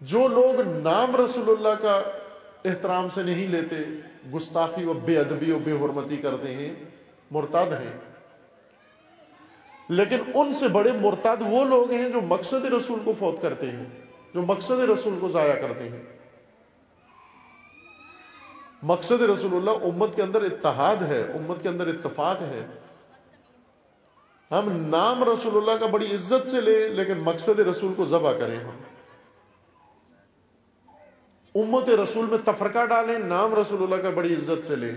जो लोग नाम रसूलुल्लाह का एहतराम से नहीं लेते, गुस्ताखी व बेअदबी और बेहरमती करते हैं, मुर्ताद हैं। लेकिन उनसे बड़े मुर्ताद वो लोग हैं जो मकसद रसूल को फौत करते हैं, जो मकसद रसूल को जाया करते हैं। मकसद रसूलुल्लाह उम्मत के अंदर इत्तेहाद है, उम्मत के अंदर इत्तफाक है। हम नाम रसूलुल्लाह का बड़ी इज़्ज़त से ले, लेकिन मकसद रसूल को जबा करें हम। उम्मत रसूल में तफरका डालें, नाम रसूलुल्लाह का बड़ी इज़्ज़त से लें।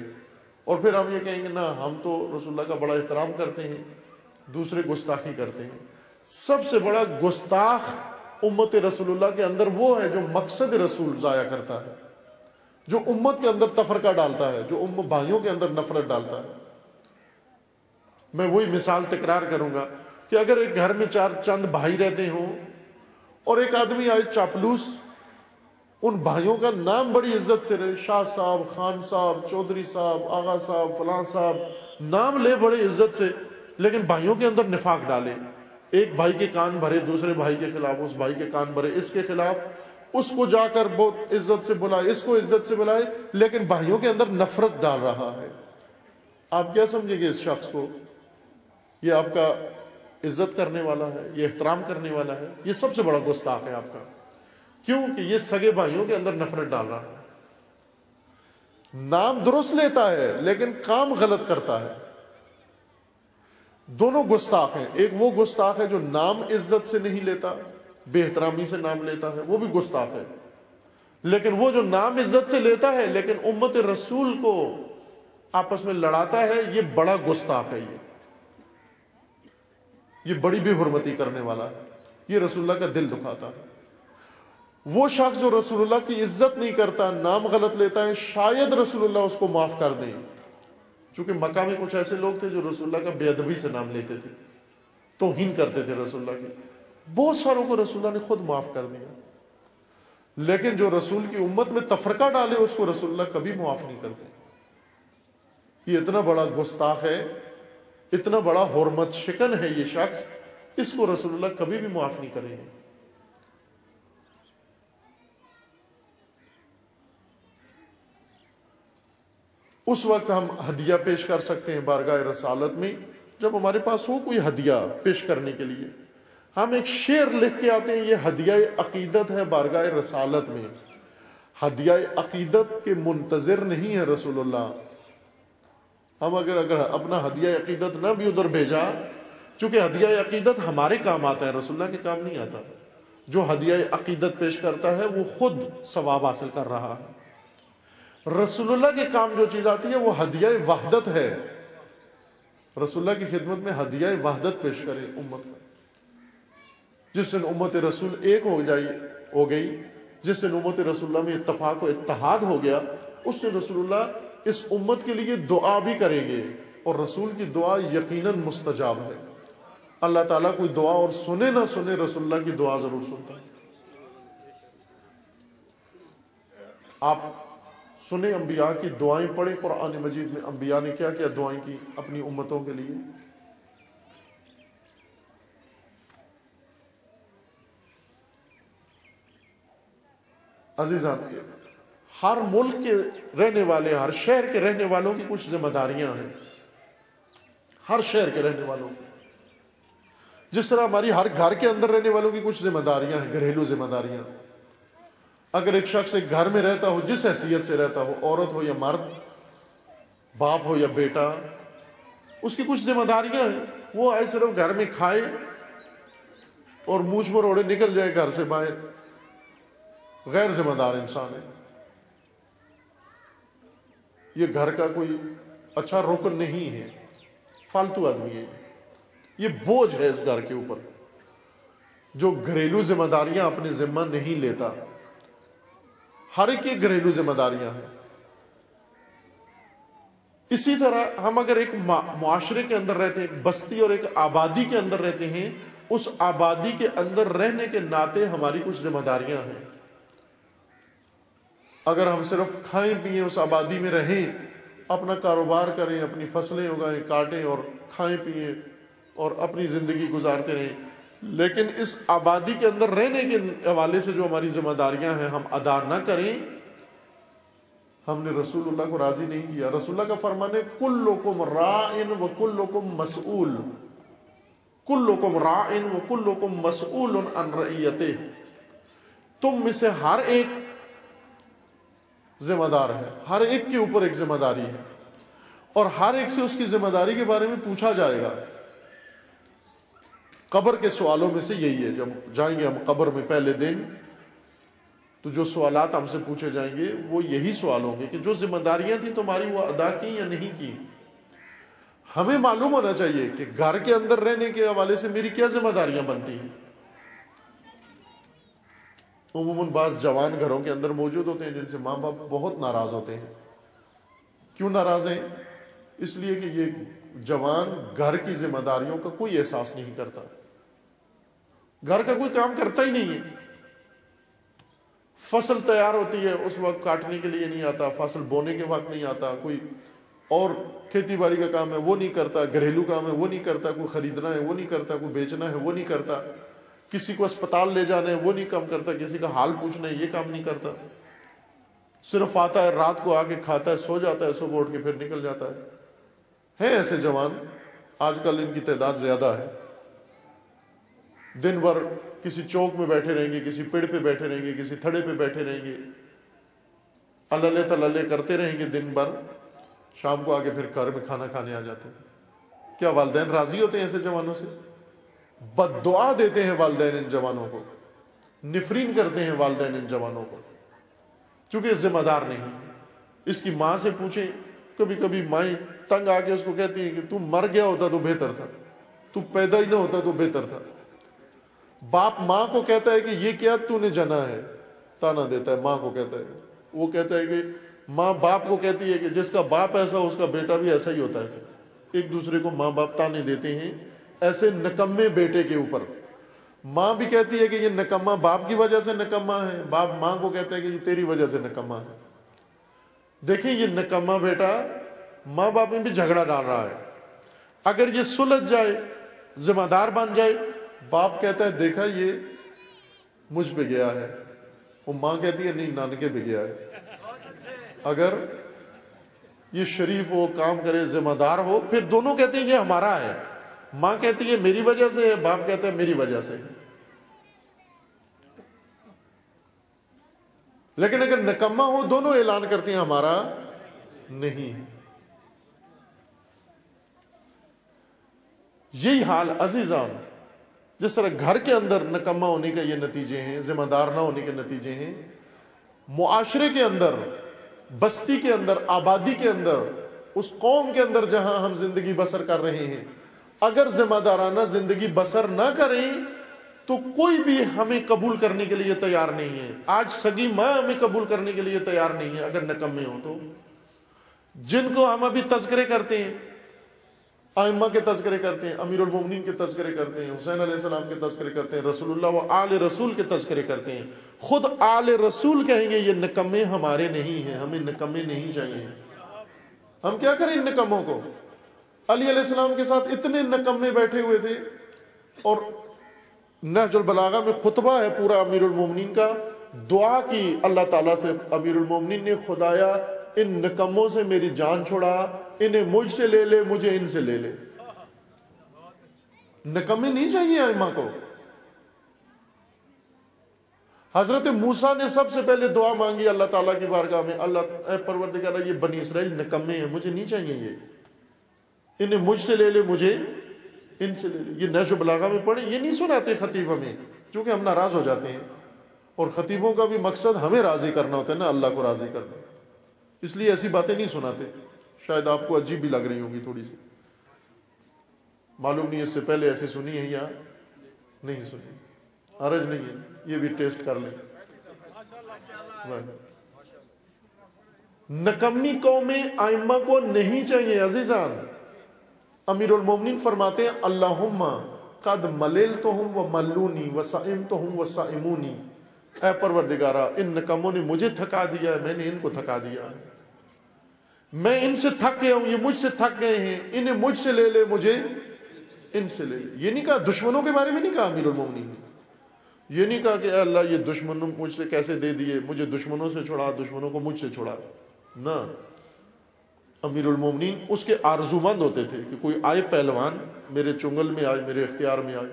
और फिर हम ये कहेंगे, ना, हम तो रसूलुल्लाह का बड़ा एहतराम करते हैं। दूसरे गुस्ताखी करते हैं। सबसे बड़ा गुस्ताख उम्मत रसूलुल्लाह के अंदर वो है जो मकसद रसूल जाया करता है। जो उम्मत के अंदर तफरका डालता है, जो उम्म भाइयों के अंदर नफरत डालता है। मैं वही मिसाल तकरार करूँगा कि अगर एक घर में चार चंद भाई रहते हो और एक आदमी आए चापलूस, उन भाइयों का नाम बड़ी इज़्ज़त से रहे। शाह साहब, खान साहब, चौधरी साहब, आगा साहब, फलां साहब, नाम ले बड़े इज़्ज़त से। लेकिन भाइयों के अंदर निफाक डाले। एक भाई के कान भरे, दूसरे भाई के खिलाफ, उस भाई के कान भरे, इसके खिलाफ। उसको जाकर बहुत इज़्ज़त से बुलाए, इसको इज़्ज़त से बुलाए, लेकिन भाइयों के अंदर नफरत डाल रहा है। आप क्या समझेंगे इस शख्स को? ये आपका इज़्ज़त करने वाला है, ये एहतराम करने वाला है, ये सबसे बड़ा गुस्ताख है आपका। क्योंकि ये सगे भाइयों के अंदर नफरत डाल रहा है। नाम दुरुस्त लेता है, लेकिन काम गलत करता है। दोनों गुस्ताख हैं। एक वो गुस्ताख है जो नाम इज़्ज़त से नहीं लेता, बेहतरामी से नाम लेता है, वो भी गुस्ताख है। लेकिन वो जो नाम इज़्ज़त से लेता है, लेकिन उम्मत रसूल को आपस में लड़ाता है, ये बड़ा गुस्ताख है ये। ये बड़ी बेहरमती करने वाला है ये रसुल्ला का दिल दुखाता। है वो शख्स जो रसूलुल्लाह की इज़्ज़त नहीं करता, नाम गलत लेता है, शायद रसूलुल्लाह उसको माफ़ कर दें। चूँकि मक्का में कुछ ऐसे लोग थे जो रसूलुल्लाह का बेअदबी से नाम लेते थे तो हिन करते थे रसूलुल्लाह की। बहुत सारों को रसूलुल्लाह ने खुद माफ़ कर दिया। लेकिन जो रसूल की उम्मत में तफरका डाले, उसको रसूलुल्लाह कभी माफ़ नहीं करते। ये इतना बड़ा गुस्ताख है, इतना बड़ा हरमत शिकन है ये शख्स, इसको रसूलुल्लाह कभी भी माफ़ नहीं करेंगे। उस वक्त हम हदिया पेश कर सकते हैं बारगाह रसालत में, जब हमारे पास हो कोई हदिया पेश करने के लिए। हम एक शेर लिख के आते हैं, ये हदिया अकीदत है बारगाह रसालत में। हदिया अकीदत के मुंतजर नहीं है रसूलुल्लाह। हम अगर अगर अपना हदिया अकीदत ना भी उधर भेजा, चूँकि हदिया अकीदत हमारे काम आता है रसुल्ला के काम नहीं आता। जो हदिया अकीदत पेश करता है, वो खुद सवाब हासिल कर रहा है। रसुल्ला के काम जो चीज़ आती है, वो हदिया वहदत है। रसुल्ला की खिदमत में हदिया वहदत पेश करे उम्मत का जिस दिन उम्मत रसूल एक हो जाई, हो गई, जिस दिन उम्मत रसुल्ला में इतफाक इतहाद हो गया, उस दिन रसुल्ला इस उम्मत के लिए दुआ भी करेंगे। और रसूल की दुआ यकीनन मुस्तजाब है। अल्लाह ताला कोई दुआ और सुने ना सुने रसुल्ला की दुआ ज़रूर सुनता है। आप सुने अंबिया की दुआएँ पढ़े, कुरान मजीद में अंबिया ने क्या क्या दुआएँ की अपनी उम्मतों के लिए? अजीजा, हर मुल्क के रहने वाले, हर शहर के रहने वालों की कुछ जिम्मेदारियाँ हैं। हर शहर के रहने वालों की। जिस तरह हमारी हर घर के अंदर रहने वालों की कुछ जिम्मेदारियाँ हैं, घरेलू जिम्मेदारियाँ। अगर एक शख्स एक घर में रहता हो, जिस हैसियत से रहता हो, औरत हो या मर्द, बाप हो या बेटा, उसकी कुछ जिम्मेदारियाँ हैं। वो आए सिर्फ़ घर में खाए और मूछ मरोड़े निकल जाए घर से बाहर। गैर जिम्मेदार इंसान है। ये घर का कोई अच्छा रुकन नहीं है। फालतू आदमी है। ये बोझ है इस घर के ऊपर। जो घरेलू जिम्मेदारियाँ अपने जिम्मा नहीं लेता हर एक की घरेलू जिम्मेदारियाँ हैं। इसी तरह हम अगर एक मुआशरे के अंदर रहते हैं बस्ती और एक आबादी के अंदर रहते हैं, उस आबादी के अंदर रहने के नाते हमारी कुछ जिम्मेदारियाँ हैं। अगर हम सिर्फ़ खाएँ, पिए, उस आबादी में रहें, अपना कारोबार करें, अपनी फ़सलें उगाएँ, काटें और खाएँ, पिए और अपनी ज़िंदगी गुजारते रहें लेकिन इस आबादी के अंदर रहने के हवाले से जो हमारी जिम्मेदारियाँ हैं, हम अदा ना करें, हमने रसूलुल्लाह को राज़ी नहीं किया। रसूलुल्लाह का फरमान है कुल लोकुम राइन व कुल लोकुम मसूल कुल लोकुम राइन व कुल लोकुम मसूल अन रईयते। तुम में से हर एक जिम्मेदार है, हर एक के ऊपर एक ज़िम्मेदारी है। और हर एक से उसकी ज़िम्मेदारी के बारे में पूछा जाएगा। कब्र के सवालों में से यही है, जब जाएँगे हम कब्र में पहले दिन तो जो सवालात हमसे पूछे जाएँगे, वो यही सवाल होंगे कि जो जिम्मेदारियाँ थी तुम्हारी, वो अदा की या नहीं की? हमें मालूम होना चाहिए कि घर के अंदर रहने के हवाले से मेरी क्या जिम्मेदारियाँ बनती हैं। उमूमन बाज जवान घरों के अंदर मौजूद होते हैं, जिनसे माँ बाप बहुत नाराज़ होते हैं। क्यों नाराज़ हैं? इसलिए कि ये जवान घर की जिम्मेदारियों का कोई एहसास नहीं करता। घर का कोई काम करता ही नहीं है। फ़सल तैयार होती है, उस वक्त काटने के लिए नहीं आता, फ़सल बोने के वक्त नहीं आता, कोई और खेती बाड़ी का काम है, वो नहीं करता, घरेलू काम है, वो नहीं करता, कोई खरीदना है, वो नहीं करता, कोई बेचना है, वो नहीं करता, किसी को अस्पताल ले जाना है, वो नहीं काम करता, किसी का हाल पूछना है, ये काम नहीं करता। सिर्फ़ आता है, रात को आके खाता है, सो जाता है, सुबह उठ के फिर निकल जाता है। है ऐसे जवान, आजकल इनकी तादाद ज़्यादा है। दिन भर किसी चौक में बैठे रहेंगे, किसी पेड़ पे बैठे रहेंगे, किसी थड़े पे बैठे रहेंगे। अल्ले तल्ले करते रहेंगे दिन भर। शाम को आके फिर घर में खाना खाने आ जाते हैं। क्या वालदेन राज़ी होते हैं ऐसे जवानों से? बदुआ देते हैं वालदेन इन जवानों को। निफरीन करते हैं वालदेन इन जवानों को। चूँकि जिम्मेदार नहीं। इसकी माँ से पूछे कभी कभी माए तंग आके उसको कहती है कि तू मर गया होता तो बेहतर था। तू पैदा ही ना होता तो बेहतर था। बाप माँ को कहता है कि ये क्या तूने जना है? ताना देता है, माँ को कहता है। वो कहता है कि माँ बाप को कहती है कि जिसका बाप ऐसा, उसका बेटा भी ऐसा ही होता है। एक दूसरे को माँ बाप ताने देते हैं, ऐसे नकम्मे बेटे के ऊपर। माँ भी कहती है कि ये नकम्मा बाप की वजह से नकम्मा है। बाप माँ को कहता है कि ये तेरी वजह से नकम्मा है। देखिए ये नकम्मा बेटा माँ बाप में भी झगड़ा डाल रहा है। अगर ये सुलझ जाए, जिम्मेदार बन जाए बाप कहता है, देखा ये मुझ पे गया है। वो माँ कहती है, नहीं, नानके पे गया है। अगर ये शरीफ हो, काम करे, जिम्मेदार हो, फिर दोनों कहते हैं, ये हमारा है। माँ कहती है, मेरी वजह से है, बाप कहते हैं, मेरी वजह से है। लेकिन अगर निकम्मा हो, दोनों ऐलान करती हैं, हमारा नहीं है। यही हाल अजीजान जिस तरह घर के अंदर नकम्मा होने के ये नतीजे हैं, जिम्मेदार ना होने के नतीजे हैं, मुआशरे के अंदर, बस्ती के अंदर, आबादी के अंदर, उस कौम के अंदर जहाँ हम ज़िंदगी बसर कर रहे हैं, अगर जिम्मेदाराना ज़िंदगी बसर ना करें तो कोई भी हमें कबूल करने के लिए तैयार नहीं है। आज सगी माँ हमें कबूल करने के लिए तैयार नहीं है, अगर नकम्मे हो तो। जिनको हम अभी तस्करे करते हैं आयमा के तस्करे करते हैं अमीर उलमोमिन के तस्करे करते हैं, हुसैन सलाम के तस्करे करते हैं, रसूलुल्लाह व आल रसूल के तस्करे करते हैं। खुद आल रसूल कहेंगे, ये नकम्मे हमारे नहीं हैं, हमें नकम्मे नहीं चाहिए। हम क्या करें इन नकम्मों को? अली सलाम के साथ इतने नकम्मे बैठे हुए थे, और नहजुल बलागा में खुतबा है पूरा अमीर उलमोमिन का। दुआ की अल्लाह ताला से अमीर उलमोमिन ने खुदाया, इन नकम्मों से मेरी जान छोड़ा इन्हें मुझसे ले ले, मुझे इनसे ले ले। नकम्मे नहीं चाहिए आयमा को। हज़रत मूसा ने सबसे पहले दुआ मांगी अल्लाह ताला की बारगाह में। अल्लाह परवरदिगार, ये बनी इसराइल नकम्मे हैं, मुझे नहीं चाहिए ये। इन्हें मुझसे ले ले, मुझे इनसे ले ले। ये नशो बलागा में पढ़े, ये नहीं सुनाते खतीब हमें, क्योंकि हम नाराज़ हो जाते हैं। और खतीबों का भी मकसद हमें राज़ी करना होता है ना, अल्लाह को राज़ी करना। इसलिए ऐसी बातें नहीं सुनाते। शायद आपको अजीब भी लग रही होंगी थोड़ी सी। मालूम नहीं, इससे पहले ऐसी सुनी है या नहीं सुनी। अरज नहीं है, ये भी टेस्ट कर लें। नकम्मी कौमें आइम्मा को नहीं चाहिए, अजीजान। अमीर मोमिन फरमाते हैं, अल्लाहुम्मा कद मलिल तो हूँ व मल्लूनी वसाइम तो हूँ वसाइमूनी ऐ परवरदिगारा, इन नकमों ने मुझे थका दिया है, मैंने इनको थका दिया है। मैं इनसे थक गया हूँ, ये मुझसे थक गए हैं, इन्हें मुझसे ले ले, मुझे इनसे ले ले। ये नहीं कहा, दुश्मनों के बारे में नहीं कहा अमीर मोमिन ने। ये नहीं कहा कि अल्लाह, ये दुश्मन मुझसे कैसे दे दिए? मुझे दुश्मनों से छोड़ा, दुश्मनों को मुझसे छोड़ा ना। अमीर मोमिन उसके आरजूमंद होते थे कि कोई आए पहलवान, मेरे चुंगल में आए, मेरे इख्तियार में आए।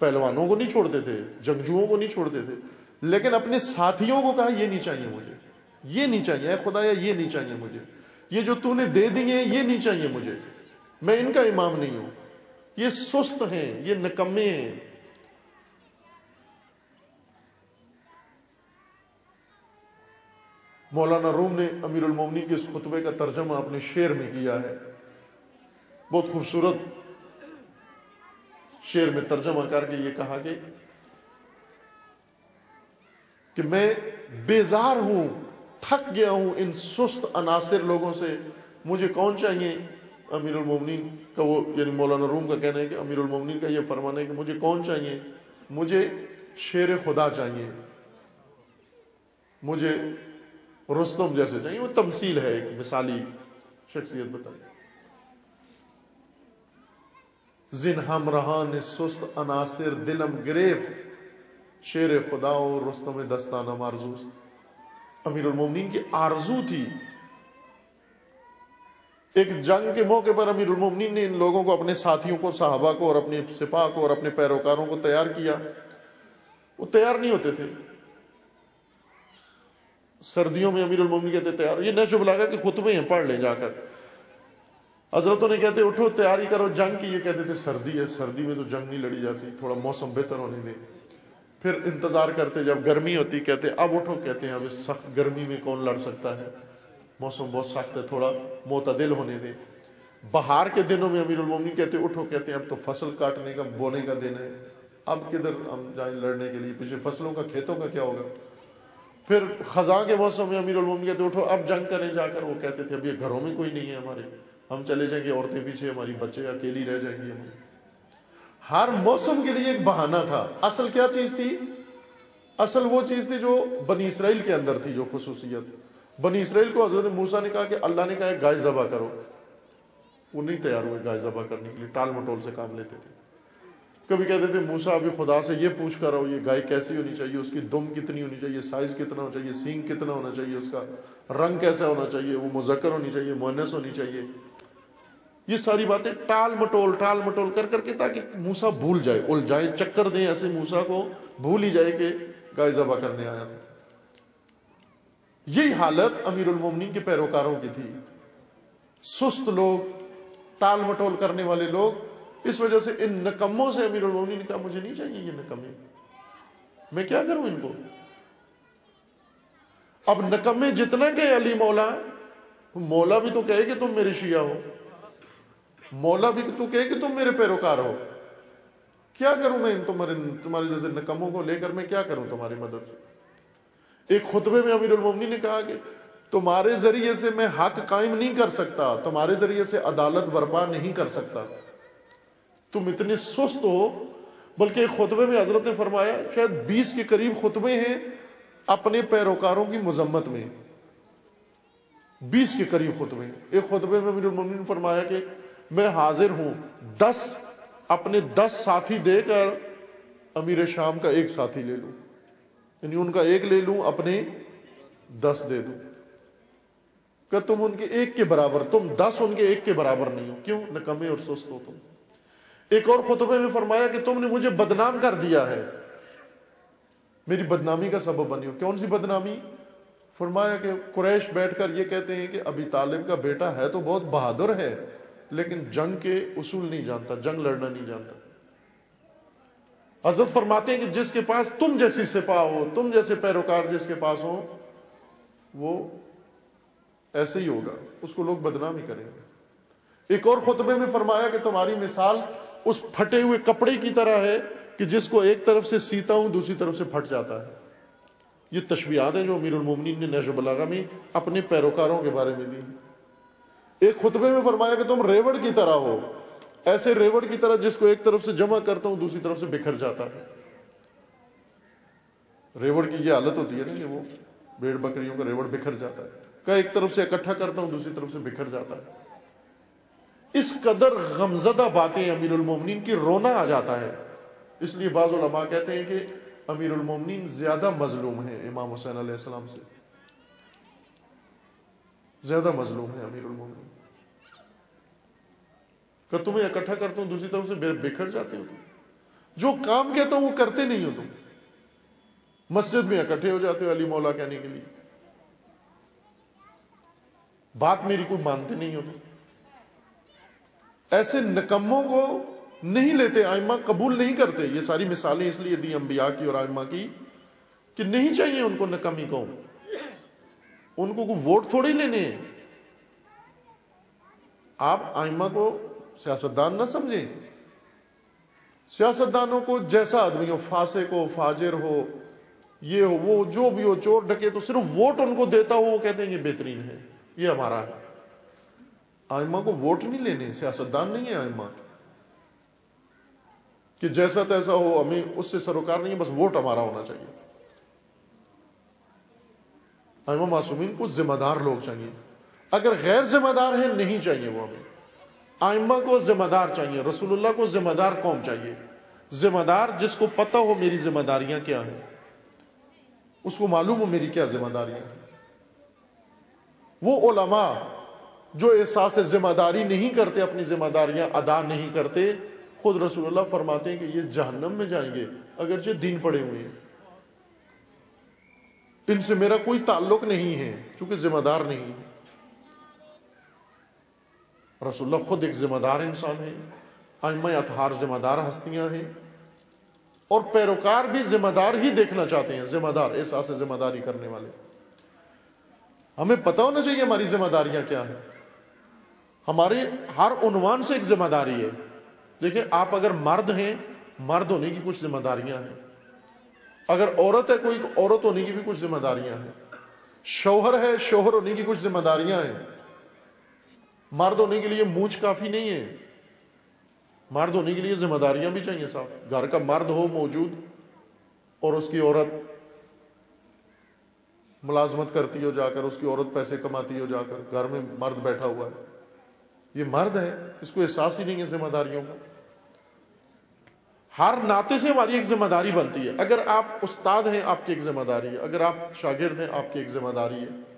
पहलवानों को नहीं छोड़ते थे, जंगजुओं को नहीं छोड़ते थे। लेकिन अपने साथियों को कहा, ये नहीं चाहिए मुझे, ये नहीं चाहिए खुदाया, ये नहीं चाहिए मुझे। ये जो तूने दे दिए ये नहीं चाहिए मुझे। मैं इनका इमाम नहीं हूँ। ये सुस्त हैं, ये नकम्मे हैं। मौलाना रूम ने अमीर उलमोमनी के इस खुतबे का तर्जमा अपने शेर में किया है। बहुत खूबसूरत शेर में तर्जमा करके ये कहा कि कि मैं बेजार हूँ। थक गया हूँ इन सुस्त, अनासिर लोगों से। मुझे कौन चाहिए? अमीर उलमोमिन का वो, यानी मौलाना रूम का कहना है कि अमीर उलमोमिन का ये फरमाना है कि मुझे कौन चाहिए? मुझे शेर खुदा चाहिए। मुझे रुस्तम जैसे चाहिए। वो तमसील है एक मिसाली शख्सियत बताई। जिन हम रहा ने सुस्त, अनासर, दिलम गिरेफ्त शेर खुदा और रुस्तम दस्ताना मारजूस्त अमीर उलमोमिन की आरज़ू थी। एक जंग के मौके पर अमीर उलमोमिन ने इन लोगों को, अपने साथियों को, साहबा को और अपने सिपा को और अपने पैरोकारों को तैयार किया। वो तैयार नहीं होते थे। सर्दियों में अमीर उलमोमिन कहते, तैयार ये न चुभ लगा कि खुतबे हैं, पढ़ ले जाकर। हजरतों ने कहते, उठो, तैयारी करो, जंग की। ये कहते थे, सर्दी है, सर्दी में तो जंग नहीं लड़ी जाती, थोड़ा मौसम बेहतर होने दे। फिर इंतज़ार करते, जब गर्मी होती, कहते, अब उठो, कहते हैं, अब इस सख्त गर्मी में कौन लड़ सकता है? मौसम बहुत सख्त है, थोड़ा मोतदिल होने दे। बाहर के दिनों में अमीर उलमोमिन कहते, उठो, कहते हैं, अब तो फ़सल काटने का, बोने का दिन है। अब किधर हम जाए लड़ने के लिए? पीछे फ़सलों का, खेतों का क्या होगा? फिर खजा के मौसम में अमीर उलमोमिन कहते, उठो, अब जंग करें जाकर। वो कहते थे, अब ये घरों में कोई नहीं है हमारे। हम चले जाएँगे, औरतें पीछे, हमारी बच्चे अकेली रह जाएँगी हमारी। हर मौसम के लिए एक बहाना था। असल क्या चीज़ थी? असल वो चीज़ थी जो बनी इसराइल के अंदर थी, जो खसूसियत। बनी इसराइल को हज़रत मूसा ने कहा कि अल्लाह ने कहा गाय जबा करो। वो नहीं तैयार हुए गाय जबा करने के लिए, टाल मटोल से काम लेते थे। कभी कहते थे, मूसा, अभी खुदा से ये पूछ कर आओ, ये गाय कैसी होनी चाहिए? उसकी दुम कितनी होनी चाहिए? साइज़ कितना होना चाहिए? सींग कितना होना चाहिए? उसका रंग कैसा होना चाहिए? वो मुजक्कर होनी चाहिए मुन्नस होनी चाहिए। ये सारी बातें टाल मटोल टाल मटोल कर करके ताकि मूसा भूल जाए। उलझाए चक्कर दें ऐसे मूसा को, भूल ही जाए कि गाय जबा करने आया था। यही हालत अमीर उलमोमिन के पैरोकारों की थी। सुस्त लोग, टाल मटोल करने वाले लोग, इस वजह से इन नकम्मों से अमीर उलमोमिन ने कहा, मुझे नहीं चाहिए ये नकमे। मैं क्या करूँ इनको? अब नकमे जितना गए अली मौला मौला भी तो कहे कि तुम मेरे शिया हो। मौला भी तू कहे कि तुम मेरे पैरोकार हो। क्या करूँ मैं इन तुम्हारे तुम्हारे जैसे नकमों को लेकर मैं क्या करूँ तुम्हारी मदद से? एक खुतबे में अमीर उलमनी ने कहा कि तुम्हारे ज़रिए से मैं हक कायम नहीं कर सकता, तुम्हारे ज़रिए से अदालत बर्पा नहीं कर सकता। तुम इतने सुस्त हो, बल्कि एक खुतबे में हज़रत ने फरमाया, शायद बीस के करीब खुतबे हैं अपने पैरोकारों की मजम्मत में। बीस के करीब खुतबे एक खुतबे में मीर फरमाया कि मैं हाजिर हूँ। दस, अपने दस साथी देकर अमीर शाम का एक साथी ले लूँ। यानी उनका एक ले लूँ, अपने दस दे दूँ। कि तुम उनके एक के बराबर, तुम दस उनके एक के बराबर नहीं हो? क्यों? नकमे और सुस्त हो तुम। एक और खुतबे में फरमाया कि तुमने मुझे बदनाम कर दिया है। मेरी बदनामी का सबब बनी हो। कौन सी बदनामी? फरमाया कि कुरैश बैठकर ये कहते हैं कि अभी तालिब का बेटा है तो बहुत बहादुर है। लेकिन जंग के उसूल नहीं जानता, जंग लड़ना नहीं जानता। हज़रत फरमाते हैं कि जिसके पास तुम जैसी सिपा हो, तुम जैसे पैरोकार जिसके पास हो, वो ऐसे ही होगा, उसको लोग बदनाम ही करेंगे। एक और खुतबे में फरमाया कि तुम्हारी मिसाल उस फटे हुए कपड़े की तरह है कि जिसको एक तरफ़ से सीता हूँ, दूसरी तरफ़ से फट जाता है। ये तशबियात है जो अमीरमिन ने नशबलागा में अपने पैरोकारों के बारे में दी एक खुतबे में फरमाया कि तुम रेवड़ की तरह हो। ऐसे रेवड़ की तरह जिसको एक तरफ़ से जमा करता हूँ, दूसरी तरफ़ से बिखर जाता है। रेवड़ की ये हालत होती है ना कि वो भेड़ बकरियों का रेवड़ बिखर जाता है। का एक तरफ़ से इकट्ठा करता हूँ, दूसरी तरफ़ से बिखर जाता है। इस कदर गमजदा बातें अमीरुल की रोना आ जाता है। इसलिए बाजुलमा कहते हैं कि अमीरुल ज़्यादा मजलूम है इमाम हुसैन सलाम से। ज़्यादा मजलूम है अमीरुल कि तुम्हें इकट्ठा करता हूँ, दूसरी तरफ़ से बिखर जाते हो तुम। जो काम कहता हूँ, वो करते नहीं हो तुम। मस्जिद में इकट्ठे हो जाते हो अली मौला कहने के लिए। बात मेरी कोई मानते नहीं हो तुम। ऐसे नकम्मों को नहीं लेते, आयमा कबूल नहीं करते। ये सारी मिसालें इसलिए दी अंबिया की और आयमा की कि नहीं चाहिए उनको नकमी को उनको को वोट थोड़ी लेने आप आयमा को सियासतदान ना समझे। सियासतदानों को जैसा आदमी हो, फासे को, फाजिर हो, ये हो, वो जो भी हो, चोर डके तो सिर्फ़ वोट उनको देता हो, वो कहते हैं, ये बेहतरीन है, ये हमारा है। आयमा को वोट नहीं लेने, सियासतदान नहीं है आयमा। कि जैसा तैसा हो, हमें उससे सरोकार नहीं है, बस वोट हमारा होना चाहिए। आयमा मासूमीन को जिम्मेदार लोग चाहिए। अगर गैर जिम्मेदार है, नहीं चाहिए वो हमें। आइमा को जिम्मेदार चाहिए, रसूलुल्लाह को जिम्मेदार कौन चाहिए। जिम्मेदार जिसको पता हो मेरी जिम्मेदारियाँ क्या हैं, उसको मालूम हो मेरी क्या जिम्मेदारियाँ हैं। वो ओलमा जो एहसास ज़िम्मेदारी नहीं करते, अपनी जिम्मेदारियाँ अदा नहीं करते, खुद रसूलुल्लाह फरमाते हैं कि ये जहन्नम में जाएँगे अगर अगरचे दिन पड़े हुए हैं। इनसे मेरा कोई ताल्लुक नहीं है, चूँकि जिम्मेदार नहीं है। रसुल्ला खुद एक जिम्मेदार इंसान है। आयमा अतहार जिम्मेदार हस्तियाँ हैं। और पैरोकार भी जिम्मेदार ही देखना चाहते हैं, जिम्मेदार एहसास ज़िम्मेदारी करने वाले। हमें पता होना चाहिए हमारी जिम्मेदारियाँ क्या है। हमारे हर उनवान से एक ज़िम्मेदारी है। देखिए, आप अगर मर्द हैं, मर्द होने की कुछ जिम्मेदारियाँ हैं। अगर औरत है, कोई औरत होने की भी कुछ जिम्मेदारियाँ हैं। शोहर है, शोहर होने की कुछ जिम्मेदारियाँ हैं। मर्द होने के लिए मूछ काफ़ी नहीं है। मर्द होने के लिए जिम्मेदारियाँ भी चाहिए साहब। घर का मर्द हो मौजूद और उसकी औरत मुलाजमत करती हो जाकर, उसकी औरत पैसे कमाती हो जाकर, घर में मर्द बैठा हुआ है। ये मर्द है, इसको एहसास ही नहीं है जिम्मेदारियों का। हर नाते से हमारी एक ज़िम्मेदारी बनती है। अगर आप उस्ताद हैं, आपकी एक ज़िम्मेदारी है। अगर आप शागिर्द हैं, आपकी एक ज़िम्मेदारी है।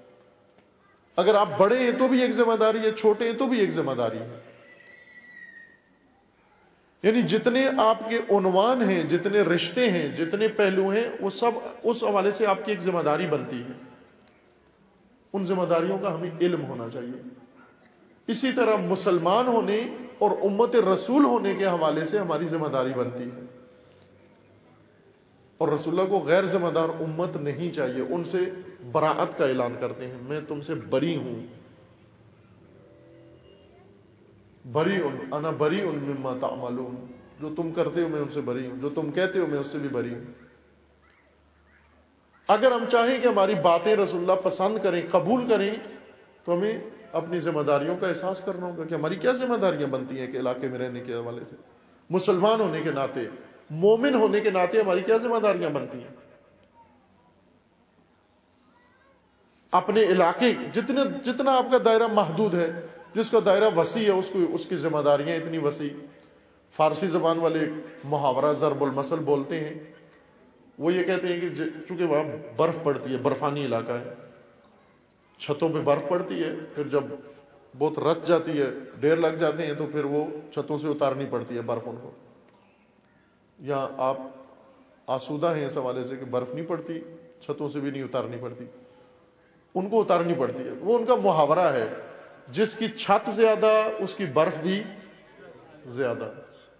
अगर आप बड़े हैं तो भी एक ज़िम्मेदारी है, छोटे हैं तो भी एक ज़िम्मेदारी है। यानी जितने आपके उनवान हैं, जितने रिश्ते हैं, जितने पहलू हैं, वो सब उस हवाले से आपकी एक ज़िम्मेदारी बनती है। उन जिम्मेदारियों का हमें इल्म होना चाहिए। इसी तरह मुसलमान होने और उम्मत रसूल होने के हवाले से हमारी ज़िम्मेदारी बनती है। और रसुल्ला को गैर जिम्मेदार उम्मत नहीं चाहिए। उनसे बरात का ऐलान करते हैं। मैं तुमसे बरी हूँ। बरी उन, अना बरी उन मिम्मा मालूम जो तुम करते हो मैं उनसे बरी हूँ। जो तुम कहते हो मैं उससे भी बरी हूँ। अगर हम चाहें कि हमारी बातें रसुल्ला पसंद करें, कबूल करें तो हमें अपनी जिम्मेदारियों का एहसास करना होगा कि हमारी क्या जिम्मेदारियाँ बनती हैं कि इलाके में रहने के हवाले से। मुसलमान होने के नाते, मोमिन होने के नाते हमारी क्या जिम्मेदारियाँ बनती हैं? अपने इलाके, जितने, जितना आपका दायरा महदूद है, जिसका दायरा वसी है, उसको, उसकी जिम्मेदारियाँ इतनी वसी। फारसी जबान वाले मुहावरा जरबुल मसल बोलते हैं। वो ये कहते हैं कि चूँकि वहाँ बर्फ़ पड़ती है, बर्फानी इलाका है, छतों पे बर्फ़ पड़ती है, फिर जब बहुत रच जाती है ढेर लग जाते हैं तो फिर वो छतों से उतारनी पड़ती है बर्फ़ उनको। या आप आसूदा हैं इस हवाले से कि बर्फ़ नहीं पड़ती, छतों से भी नहीं उतारनी पड़ती। उनको उतारनी पड़ती है। वो उनका मुहावरा है। जिसकी छत ज़्यादा, उसकी बर्फ़ भी ज़्यादा।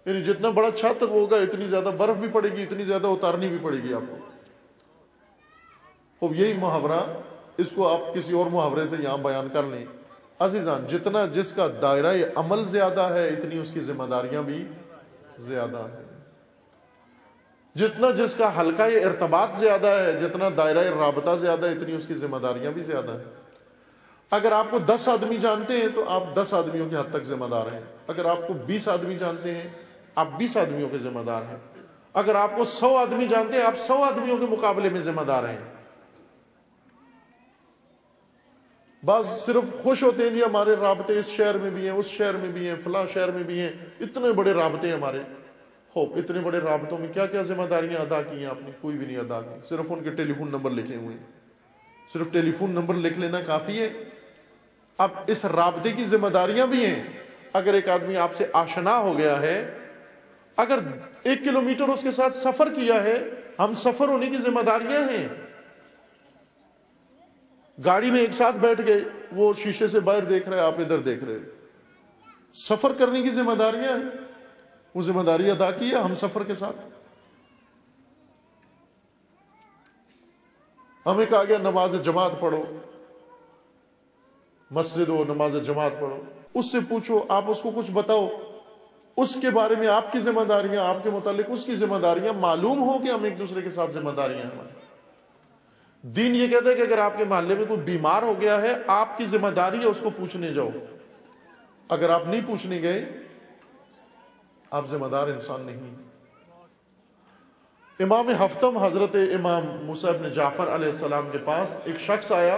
यानी जितना बड़ा छत होगा, इतनी ज़्यादा बर्फ़ भी पड़ेगी, इतनी ज़्यादा उतारनी भी पड़ेगी आपको। अब यही मुहावरा, इसको आप किसी और मुहावरे से यहाँ बयान कर लें। अजीजान, जितना जिसका दायरा अमल ज़्यादा है, इतनी उसकी जिम्मेदारियाँ भी ज़्यादा है। जितना जिसका हल्का ये इरतबात ज़्यादा है, जितना दायरा रबता ज़्यादा है, इतनी उसकी जिम्मेदारियाँ भी ज़्यादा है। अगर आपको दस आदमी जानते हैं तो आप दस आदमियों के हद तक जिम्मेदार हैं। अगर आपको बीस आदमी जानते हैं, आप बीस आदमियों के जिम्मेदार हैं। अगर आपको सौ आदमी जानते हैं, आप सौ आदमियों के मुकाबले में जिम्मेदार हैं। बस सिर्फ़ खुश होते हैं जी, हमारे रबते इस शहर में भी हैं, उस शहर में भी हैं, फला शहर में भी हैं। इतने बड़े रबते हमारे। हो इतने बड़े रबतों में क्या क्या जिम्मेदारियाँ अदा की हैं आपने? कोई भी नहीं अदा की। सिर्फ़ उनके टेलीफोन नंबर लिखे हुए हैं। सिर्फ़ टेलीफोन नंबर लिख लेना काफ़ी है। अब इस रबते की जिम्मेदारियाँ भी हैं। अगर एक आदमी आपसे आशना हो गया है, अगर एक किलोमीटर उसके साथ सफ़र किया है, हम सफ़र होने की जिम्मेदारियाँ हैं। गाड़ी में एक साथ बैठ गए, वो शीशे से बाहर देख रहे आप इधर देख रहे सफ़र करने की जिम्मेदारियाँ हैं। वो ज़िम्मेदारी अदा की है हम सफ़र के साथ? हमें कहा गया नमाज़ जमात पढ़ो, मस्जिद हो नमाज़ जमात पढ़ो। उससे पूछो, आप उसको कुछ बताओ। उसके बारे में आपकी जिम्मेदारियाँ, आपके मुतालिक उसकी जिम्मेदारियाँ मालूम हो कि हम एक दूसरे के साथ जिम्मेदारियाँ हमारी? दीन ये कहता है कि अगर आपके मोहल्ले में कोई बीमार हो गया है, आपकी ज़िम्मेदारी है उसको पूछने जाओ। अगर आप नहीं पूछने गए आप जिम्मेदार इंसान नहीं। इमाम हफ्तम हज़रत इमाम मुसैब ने जाफ़र सलाम के पास एक शख्स आया।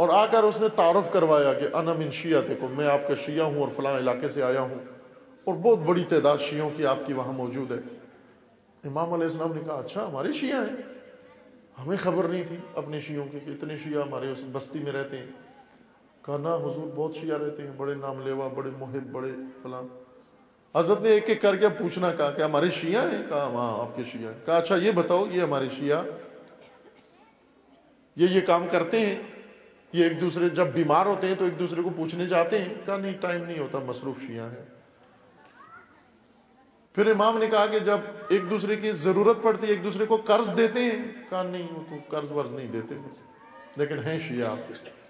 और आकर उसने तारफ करवाया कि अनम इन शियात को मैं आपका शिया हूँ और फलां इलाके से आया हूँ। और बहुत बड़ी तादाद शियों की आपकी वहाँ मौजूद है। इमाम इस्लाम ने कहा अच्छा हमारे शिया हैं। हमें खबर नहीं थी अपने शियों की कि इतने शिया हमारे उस बस्ती में रहते हैं। कहा ना हुजूर, बहुत शिया रहते हैं, बड़े नाम लेवा बड़े मुहिब बड़े फलां। हज़रत ने एक एक करके पूछना, कहा क्या हमारे शिया हैं? कहा हाँ आपके शिया कहा अच्छा ये बताओ, ये हमारे शिया, ये ये काम करते हैं? ये एक दूसरे, जब बीमार होते हैं तो एक दूसरे को पूछने जाते हैं? कहा, नहीं, टाइम नहीं होता, मसरूफ शिया है। फिर इमाम ने कहा कि, जब एक दूसरे की ज़रूरत पड़ती है, एक दूसरे को कर्ज देते हैं? कहा, नहीं, वो तो कर्ज वर्ज नहीं देते लेकिन है शिया आपके।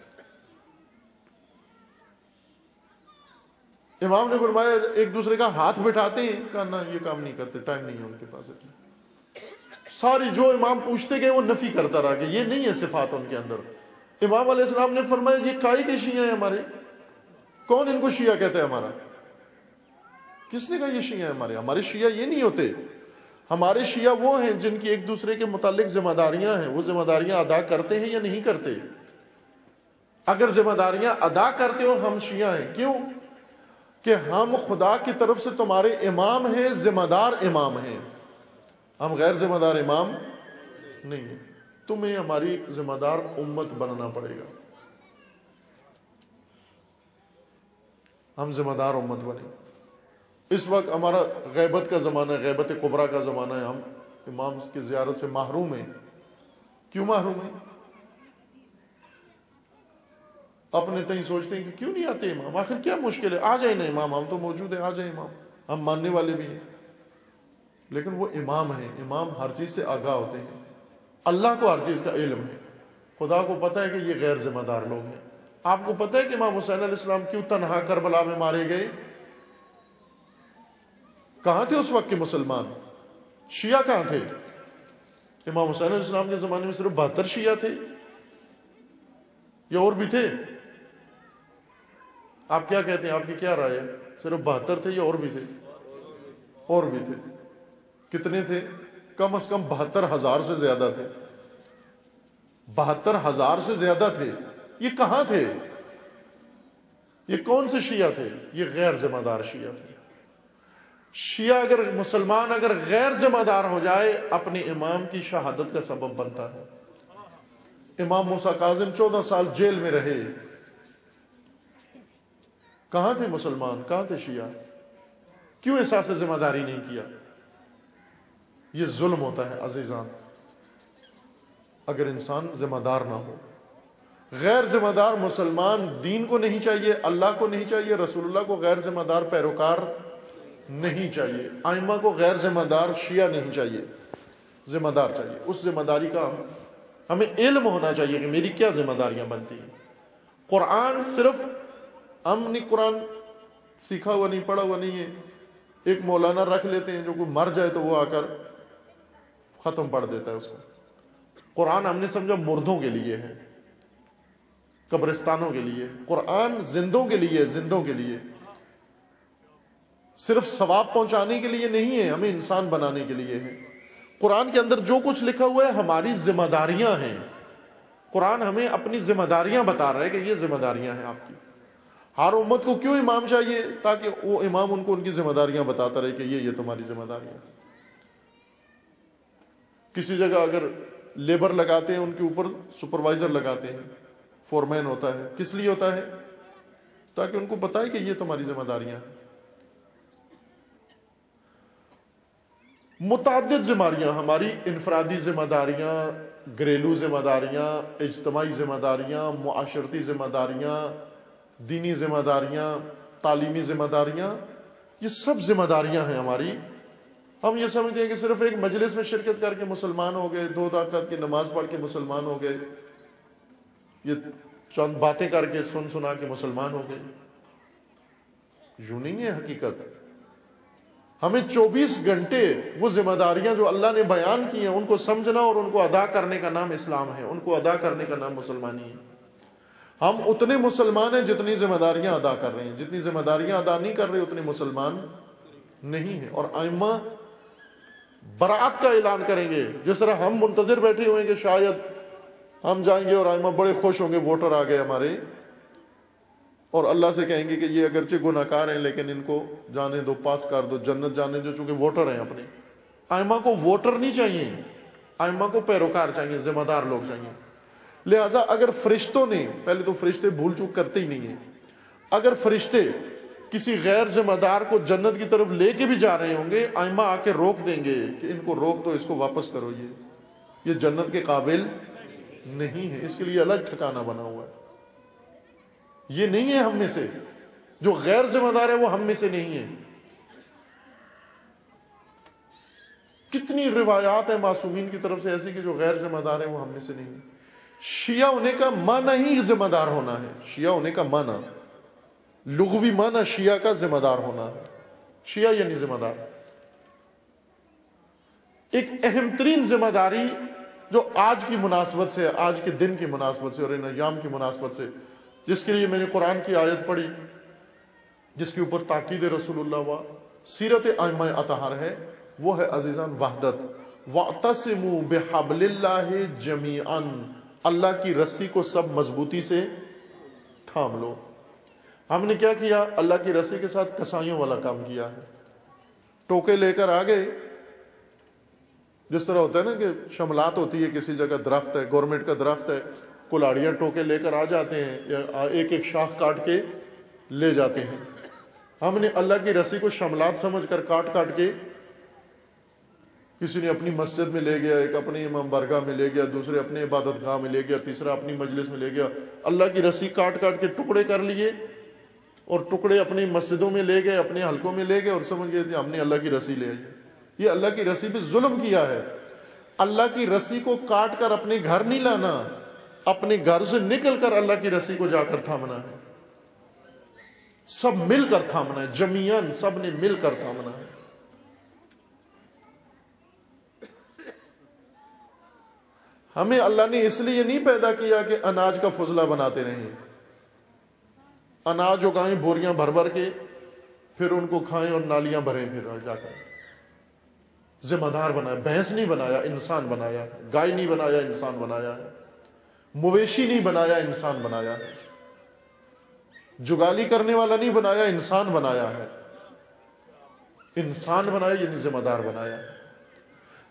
इमाम ने फरमाया, एक दूसरे का हाथ बिठाते हैं। कहा, ना, ये काम नहीं करते टाइम नहीं है उनके पास इतना. सारी जो इमाम पूछते गए, वो नफी करता रहा कि ये नहीं है सिफात उनके अंदर। इमाम अलैहिस्सलाम ने फरमाया, ये काई के शिया है हमारे? कौन इनको शिया कहते हैं हमारा? किसने कहा, ये शिया है हमारे? हमारे शिया ये नहीं होते। हमारे शिया वो हैं जिनकी एक दूसरे के मुतालिक जिम्मेदारियाँ हैं। वो जिम्मेदारियाँ अदा करते हैं या नहीं करते? अगर जिम्मेदारियाँ अदा करते हो, हम शिया हैं। क्यों? कि हम खुदा की तरफ़ से तुम्हारे इमाम हैं, जिम्मेदार इमाम हैं। हम गैर जिम्मेदार इमाम नहीं है। तुम्हें हमारी जिम्मेदार उम्मत बनना पड़ेगा। हम जिम्मेदार उम्मत बने। इस वक्त हमारा गैबत का ज़माना है गैबत कुबरा का ज़माना है। हम इमाम की जियारत से महरूम हैं। क्यों महरूम है? अपने तई सोचते हैं कि क्यों नहीं आते इमाम? आखिर क्या मुश्किल है? आ जाए ना इमाम, हम तो मौजूद है, आ जाए इमाम। हम मानने वाले भी हैं। लेकिन वो इमाम है। इमाम हर चीज़ से आगाह होते हैं। अल्लाह को हर चीज़ का इल्म है। खुदा को पता है कि ये गैर जिम्मेदार लोग हैं। आपको पता है कि इमाम हुसैन इस्लाम क्यों तनहा करबला में मारे गए? कहाँ थे उस वक्त के मुसलमान? शिया कहाँ थे? इमाम हुसैन इस्लाम के जमाने में सिर्फ़ बहत्तर शिया थे। या और भी थे। आप क्या कहते हैं? आपकी क्या राय है? सिर्फ़ बहत्तर थे या और भी थे? और भी थे। कितने थे? कम से कम बहत्तर हज़ार से ज़्यादा थे। बहत्तर हज़ार से ज़्यादा थे। ये कहाँ थे? ये कौन से शिया थे? ये गैर जिम्मेदार शिया थे। शिया अगर, मुसलमान अगर गैर जिम्मेदार हो जाए, अपने इमाम की शहादत का सबब बनता है। इमाम मूसा काजिम चौदह साल जेल में रहे। कहाँ थे मुसलमान? कहाँ थे शिया? क्यों एहसास ज़िम्मेदारी नहीं किया? यह जुल्म होता है, अजीजान। अगर इंसान जिम्मेदार ना हो, गैर जिम्मेदार मुसलमान दीन को नहीं चाहिए, अल्लाह को नहीं चाहिए, रसूलुल्लाह को गैर जिम्मेदार पैरोकार नहीं चाहिए, आइमा को गैर जिम्मेदार शिया नहीं चाहिए, जिम्मेदार चाहिए। उस ज़िम्मेदारी का हम, हमें इल्म होना चाहिए कि मेरी क्या जिम्मेदारियाँ बनती हैं। कुरान सिर्फ़ हम नहीं कुरान सीखा हुआ नहीं पढ़ा हुआ नहीं है। एक मौलाना रख लेते हैं, जो कोई मर जाए तो वो आकर खत्म पढ़ देता है उसको। कुरान हमने समझा मुर्दों के लिए है, कब्रिस्तानों के लिए कुरान जिंदों के लिए जिंदों के लिए। सिर्फ़ सवाब पहुँचाने के लिए नहीं है, हमें इंसान बनाने के लिए है। कुरान के अंदर जो कुछ लिखा हुआ है, हमारी जिम्मेदारियाँ हैं। कुरान हमें अपनी जिम्मेदारियाँ बता रहा है कि ये जिम्मेदारियाँ हैं आपकी। हर उम्मत को क्यों इमाम चाहिए? ताकि वो इमाम उनको उनकी जिम्मेदारियाँ बताता रहे कि ये ये तुम्हारी जिम्मेदारियाँ किसी जगह अगर लेबर लगाते हैं, उनके ऊपर सुपरवाइजर लगाते हैं, फोरमैन होता है, किस लिए होता है? ताकि उनको बताए कि ये तुम्हारी जिम्मेदारियाँ मुतद जिम्मेदारियाँ, हमारी इनफरादी जिम्मेदारियाँ, घरेलू जिम्मेदारियाँ, इजतमाही जिम्मेदारियाँ, मुआशरती जिम्मेदारियाँ दीनी जिम्मेदारियाँ, तालीमी जिम्मेदारियाँ, ये सब जिम्मेदारियाँ हैं हमारी। हम ये समझते हैं कि सिर्फ़ एक मजलिस में शिरकत करके मुसलमान हो गए, दो राकत की नमाज़ पढ़ के मुसलमान हो गए, ये चंद बातें करके सुन सुना के मुसलमान हो गए। यूँ नहीं है हकीकत। हमें 24 घंटे वो जिम्मेदारियाँ जो अल्लाह ने बयान की हैं, उनको समझना और उनको अदा करने का नाम इस्लाम है, उनको अदा करने का नाम मुसलमानी है। हम उतने मुसलमान हैं जितनी जिम्मेदारियाँ अदा कर रहे हैं। जितनी जिम्मेदारियाँ अदा नहीं कर रहे, उतने मुसलमान नहीं है। और आयमा बरात का ऐलान करेंगे, जिस तरह हम मुंतजर बैठे हुए कि शायद हम जाएँगे और आयमा बड़े खुश होंगे, वोटर आ गए हमारे। और अल्लाह से कहेंगे कि ये अगरचे गुनाकार हैं, लेकिन इनको जाने दो, पास कर दो, जन्नत जाने दो, चूँकि वोटर हैं अपने। आयमा को वोटर नहीं चाहिए। आयमा को पैरोकार चाहिए, जिम्मेदार लोग चाहिए। लिहाजा अगर फरिश्तों ने, पहले तो फरिश्ते भूल चूक करते ही नहीं है। अगर फरिश्ते किसी गैर जिम्मेदार को जन्नत की तरफ़ लेके भी जा रहे होंगे आयमा आके रोक देंगे कि इनको रोक दो, इसको वापस करो ये। ये जन्नत के काबिल नहीं है। इसके लिए अलग ठिकाना बना हुआ है। ये नहीं है हम में से। जो गैर जिम्मेदार है वो हम में से नहीं है। कितनी रिवायात है मासूमीन की तरफ़ से ऐसी कि जो गैर जिम्मेदार है वो हम में से नहीं है। शिया होने का माना ही जिम्मेदार होना है। शिया होने का माना। लुगवी माना शिया का जिम्मेदार होना है। शिया यानी जिम्मेदार। एक अहम तरीन ज़िम्मेदारी जो आज की मुनासबत से, आज के दिन की मुनासबत से और इन अयाम की मुनासबत से, जिसके लिए मैंने कुरान की आयत पढ़ी, जिसके ऊपर ताकीद रसूलुल्लाह व सीरत आयमा अतहार है, वो है अजीजान वहदत। वातसमु बेहबल्ला जमीअन। अल्लाह की रस्सी को सब मजबूती से थाम लो। हमने क्या किया? अल्लाह की रस्सी के साथ कसाइयों वाला काम किया है। टोके लेकर आ गए। जिस तरह होता है ना कि शमलात होती है, किसी जगह दरख्त है, गवर्नमेंट का दरख्त है कुलाड़ियाँ टोके लेकर आ जाते हैं या एक एक शाख काट के ले जाते हैं। हमने अल्लाह की रस्सी को शमलात समझ कर काट काट के किसी ने अपनी मस्जिद में ले गया, एक अपने इमाम बरगाह में ले गया, दूसरे अपने इबादत गाह में ले गया, तीसरा अपनी मजलिस में ले गया। अल्लाह की रस्सी काट काट के टुकड़े कर लिए और टुकड़े अपनी मस्जिदों में ले गए, अपने हलकों में ले गए और समझ गए थे हमने अल्लाह की रस्सी ले आई। ये अल्लाह की रस्सी पे जुल्म किया है। अल्लाह की रस्सी को काट कर अपने घर नहीं लाना, अपने घर से निकलकर अल्लाह की रस्सी को जाकर थामना है। सब मिलकर थामना है, जमीयन सबने मिलकर थामना है। हमें अल्लाह ने इसलिए नहीं पैदा किया कि अनाज का फुजला बनाते रहें। अनाज उगाएँ, बोरियाँ भर भर के, फिर उनको खाएँ और नालियाँ भरें फिर जाकर जिम्मेदार बनाया, भैंस नहीं बनाया, इंसान बनाया, गाय नहीं बनाया, इंसान बनाया है। मवेशी नहीं बनाया, इंसान बनाया है। जुगाली करने वाला नहीं बनाया, इंसान बनाया है। इंसान बनाया यानी जिम्मेदार बनाया है।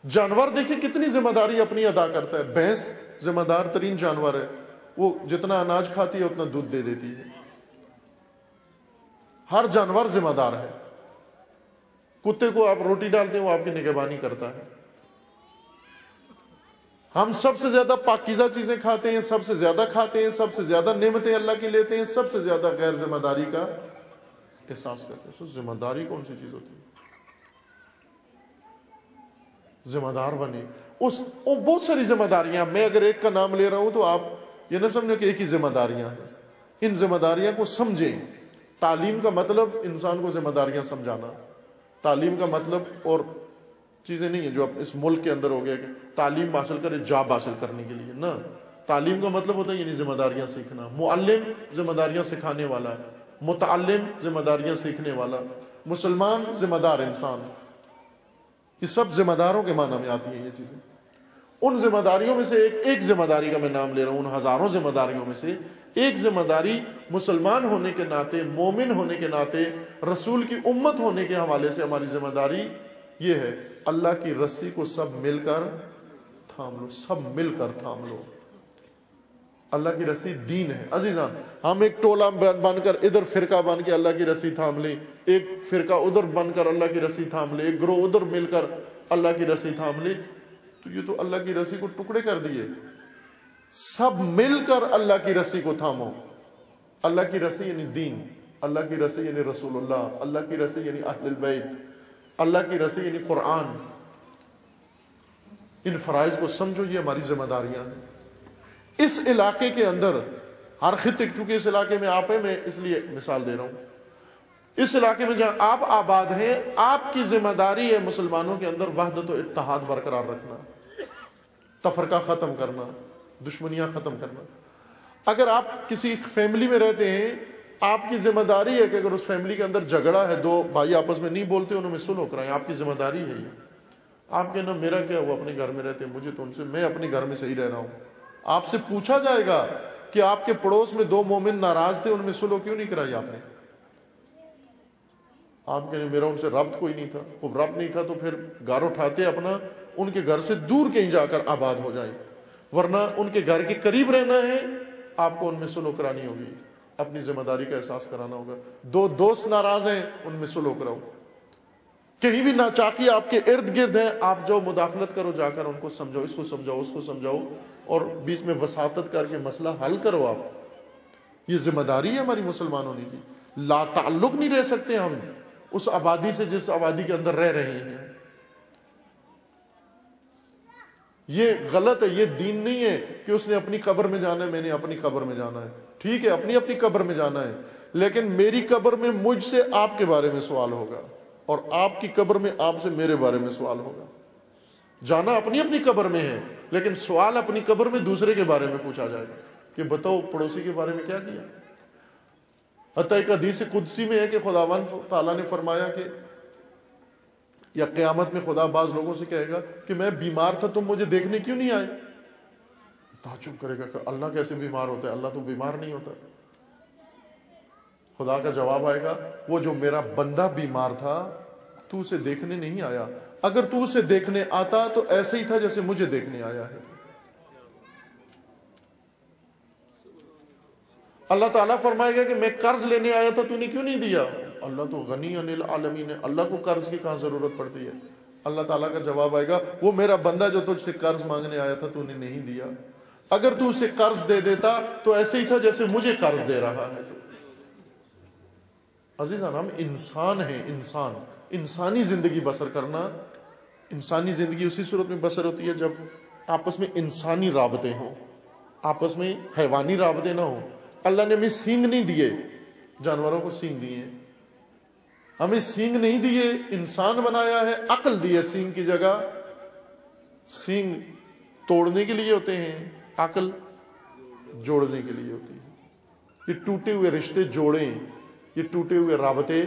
जानवर देखिए कितनी ज़िम्मेदारी अपनी अदा करता है। भैंस जिम्मेदार तरीन जानवर है। वो जितना अनाज खाती है, उतना दूध दे देती है। हर जानवर जिम्मेदार है। कुत्ते को आप रोटी डालते हैं, वो आपकी निगहबानी करता है। हम सबसे ज़्यादा पाकिजा चीज़ें खाते हैं, सबसे ज़्यादा खाते हैं, सबसे ज़्यादा नियमतें अल्लाह की लेते हैं, सबसे ज़्यादा गैर ज़िम्मेदारी का एहसास करते हैं। ज़िम्मेदारी कौन सी चीज़ होती है? जिम्मेदार बने। उस, वो बहुत सारी जिम्मेदारियाँ, मैं अगर एक का नाम ले रहा हूँ तो आप ये ना समझो कि एक ही जिम्मेदारियाँ हैं। इन जिम्मेदारियाँ को समझें। तालीम का मतलब इंसान को जिम्मेदारियाँ समझाना। तालीम का मतलब और चीज़ें नहीं है जो आप इस मुल्क के अंदर हो गया कि तालीम हासिल करे, जॉब हासिल करने के लिए। ना, तालीम का मतलब होता है यानी जिम्मेदारियाँ सीखना। मुअल्लिम जिम्मेदारियाँ सिखाने वाला है। मुतल्लिम जिम्मेदारियाँ सीखने वाला। मुसलमान जिम्मेदार इंसान। ये सब जिम्मेदारों के माना में आती है ये चीज़ें। उन जिम्मेदारियों में से एक एक ज़िम्मेदारी का मैं नाम ले रहा हूँ, उन हज़ारों जिम्मेदारियों में से एक ज़िम्मेदारी मुसलमान होने के नाते, मोमिन होने के नाते, रसूल की उम्मत होने के हवाले से हमारी ज़िम्मेदारी ये है, अल्लाह की रस्सी को सब मिलकर थाम लो, सब मिलकर थाम लो। अल्लाह की रस्सी दीन है अजीजा हम एक टोला बनकर इधर फिरका बन के अल्लाह की रस्सी थाम ले एक फिरका उधर बनकर अल्लाह की रस्सी थाम ले एक ग्रोह उधर मिलकर अल्लाह की रस्सी थाम ले तो ये तो अल्लाह की रस्सी को टुकड़े कर दिए सब मिलकर अल्लाह की रस्सी को थामो अल्लाह की रस्सी यानी दीन अल्लाह की रस्सी यानी रसूलुल्लाह अल्लाह की रस्सी यानी अहल बैत अल्लाह की रस्सी यानी कुरान इन फराइज को समझो ये हमारी जिम्मेदारियाँ हैं इस इलाके के अंदर, हर खित चूँकि इस इलाके में आप है, मैं इसलिए मिसाल दे रहा हूँ। इस इलाके में जहाँ आप आबाद हैं, आपकी ज़िम्मेदारी है मुसलमानों के अंदर वहदत तो इतिहाद बरकरार रखना, तफरका खत्म करना, दुश्मनियाँ खत्म करना। अगर आप किसी फैमिली में रहते हैं, आपकी ज़िम्मेदारी है कि अगर उस फैमिली के अंदर झगड़ा है, दो भाई आपस में नहीं बोलते उन्होंने सुनो कराए आपकी ज़िम्मेदारी है ये। आप कहना, मेरा क्या, वो अपने घर में रहते हैं, मुझे तो उनसे, मैं अपने घर में सही रह रहा हूँ। आपसे पूछा जाएगा कि आपके पड़ोस में दो मोमिन नाराज़ थे, उनमें सुलो क्यों नहीं कराई आपने? आप कहने मेरा उनसे रब्त कोई नहीं था। वो रब्त नहीं था तो फिर घर उठाते अपना, उनके घर से दूर कहीं जाकर आबाद हो जाए। वरना उनके घर के करीब रहना है, आपको उनमें सुलो करानी होगी। अपनी ज़िम्मेदारी का एहसास कराना होगा। दो दोस्त नाराज़ हैं, उनमें सुलो कराओ। कहीं भी नाचाकी आपके इर्द गिर्द है, आप जो मुदाखलत करो, जाकर उनको समझाओ, इसको समझाओ, उसको समझाओ। और बीच में वसातत करके मसला हल करो आप। ये ज़िम्मेदारी है हमारी मुसलमानों ने की। ला ताल्लुक नहीं रह सकते हम। उस आबादी से जिस आबादी के अंदर रह रहे हैं। ये गलत है, ये दीन नहीं है कि उसने अपनी कब्र में जाना है, मैंने अपनी कब्र में जाना है। ठीक है, अपनी अपनी कब्र में जाना है, लेकिन मेरी कब्र में मुझसे आपके बारे में सवाल होगा और आपकी कब्र में आपसे मेरे बारे में सवाल होगा। जाना अपनी अपनी कब्र में है। लेकिन सवाल अपनी कब्र में दूसरे के बारे में पूछा जाएगा कि बताओ पड़ोसी के बारे में क्या किया? अतः एक हदीस कुदसी में है कि खुदावन ताला ने फरमाया कि, या क्यामत में खुदा बाज लोगों से कहेगा कि मैं बीमार था, तुम मुझे देखने क्यों नहीं आए? ताजुब करेगा कि अल्लाह कैसे बीमार होता है? अल्लाह तो बीमार नहीं होता। खुदा का जवाब आएगा, वो जो मेरा बंदा बीमार था, तू उसे देखने नहीं आया। अगर तू उसे देखने आता तो ऐसे ही था जैसे मुझे देखने आया है। अल्लाह ताला फरमाएगा कि मैं कर्ज लेने आया था, तूने क्यों नहीं दिया? अल्लाह तो गनी अनिल आलमी ने अल्लाह को कर्ज की कहाँ ज़रूरत पड़ती है? अल्लाह ताला का जवाब आएगा, वो मेरा बंदा जो तुझसे कर्ज मांगने आया था, तूने नहीं दिया। अगर तू उसे कर्ज दे देता तो ऐसे ही था जैसे मुझे कर्ज दे रहा है तो। अजीजा हम इंसान है, इंसान। इंसानी ज़िंदगी बसर करना इंसानी ज़िंदगी उसी सूरत में बसर होती है जब आपस में इंसानी राबते हों, आपस में हैवानी राबते ना हो। अल्लाह ने हमें सींग नहीं दिए, जानवरों को सींग दिए। हमें सींग नहीं दिए, इंसान बनाया है, अकल दी है सींग की जगह। सींग तोड़ने के लिए होते हैं, अकल जोड़ने के लिए होती है। ये टूटे हुए रिश्ते जोड़ें, ये टूटे हुए राबते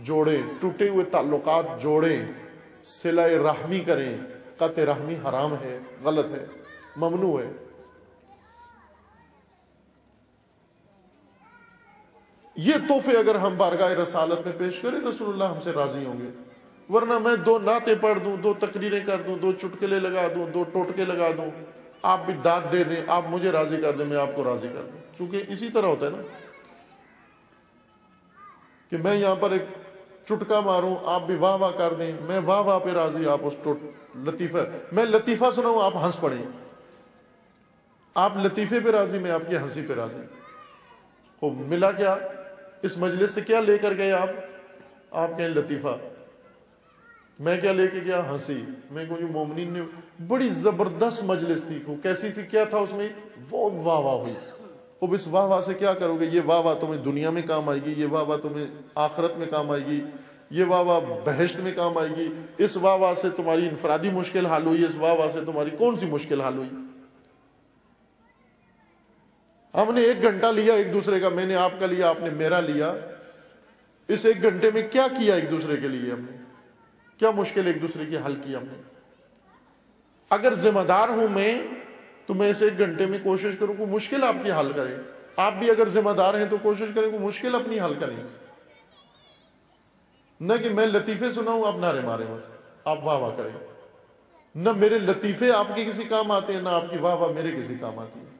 जोड़ें, टूटे हुए ताल्लुकात जोड़ें। सिला रहमी करें। कत रहमी हराम है, गलत है, ममनू है। ये तोहफे अगर हम बारगाह रसालत में पेश करें, रसूलुल्लाह हमसे राज़ी होंगे। वरना मैं दो नाते पढ़ दूँ, दो तकरीरें कर दूँ, दो चुटकले लगा दूँ, दो टोटके लगा दूँ। आप भी दाद दे दें, आप मुझे राज़ी कर दें, मैं आपको राज़ी कर दूँ। क्योंकि इसी तरह होता है ना कि मैं यहाँ पर एक चुटका मारूं, आप भी वाह वाह कर दें। मैं वाह वाह पे राज़ी, आप उस लतीफा। मैं लतीफा सुनाऊं, आप हंस पड़े। आप लतीफे पे राज़ी, मैं आपकी हँसी पे राज़ी। वो मिला क्या? इस मजलिस से क्या लेकर गए आप? आप कहें, लतीफा। मैं क्या लेके गया? हँसी। मैं कोई मोमिन ने बड़ी ज़बरदस्त मजलिस थी। वो कैसी थी? क्या था उसमें? वो वाह वाह हुई। अब इस वाह वाह से क्या करोगे? ये वाह वाह तुम्हें दुनिया में काम आएगी, ये वाह वाह तुम्हें आखरत में काम आएगी, ये वाह वाह बहश्त में काम आएगी, इस वाह वाह से तुम्हारी इंफरादी मुश्किल हाल हुई, इस वाह वाह से तुम्हारी कौन सी मुश्किल हाल हुई? हमने एक घंटा लिया एक दूसरे का, मैंने आपका लिया, आपने मेरा लिया। इस एक घंटे में क्या किया एक दूसरे के लिए हमने? क्या मुश्किल एक दूसरे की हल की हमने? अगर जिम्मेदार हूँ मैं तो मैं इसे एक घंटे में कोशिश करूँ कि मुश्किल आपकी हल करें। आप भी अगर जिम्मेदार हैं तो कोशिश करें कि मुश्किल अपनी हल करें। न कि मैं लतीफे सुनाऊं, आप नारे मारे बस। आप वाह वाह करें। न मेरे लतीफे आपके किसी काम आते हैं, ना आपकी वाह वाह मेरे किसी काम आती है।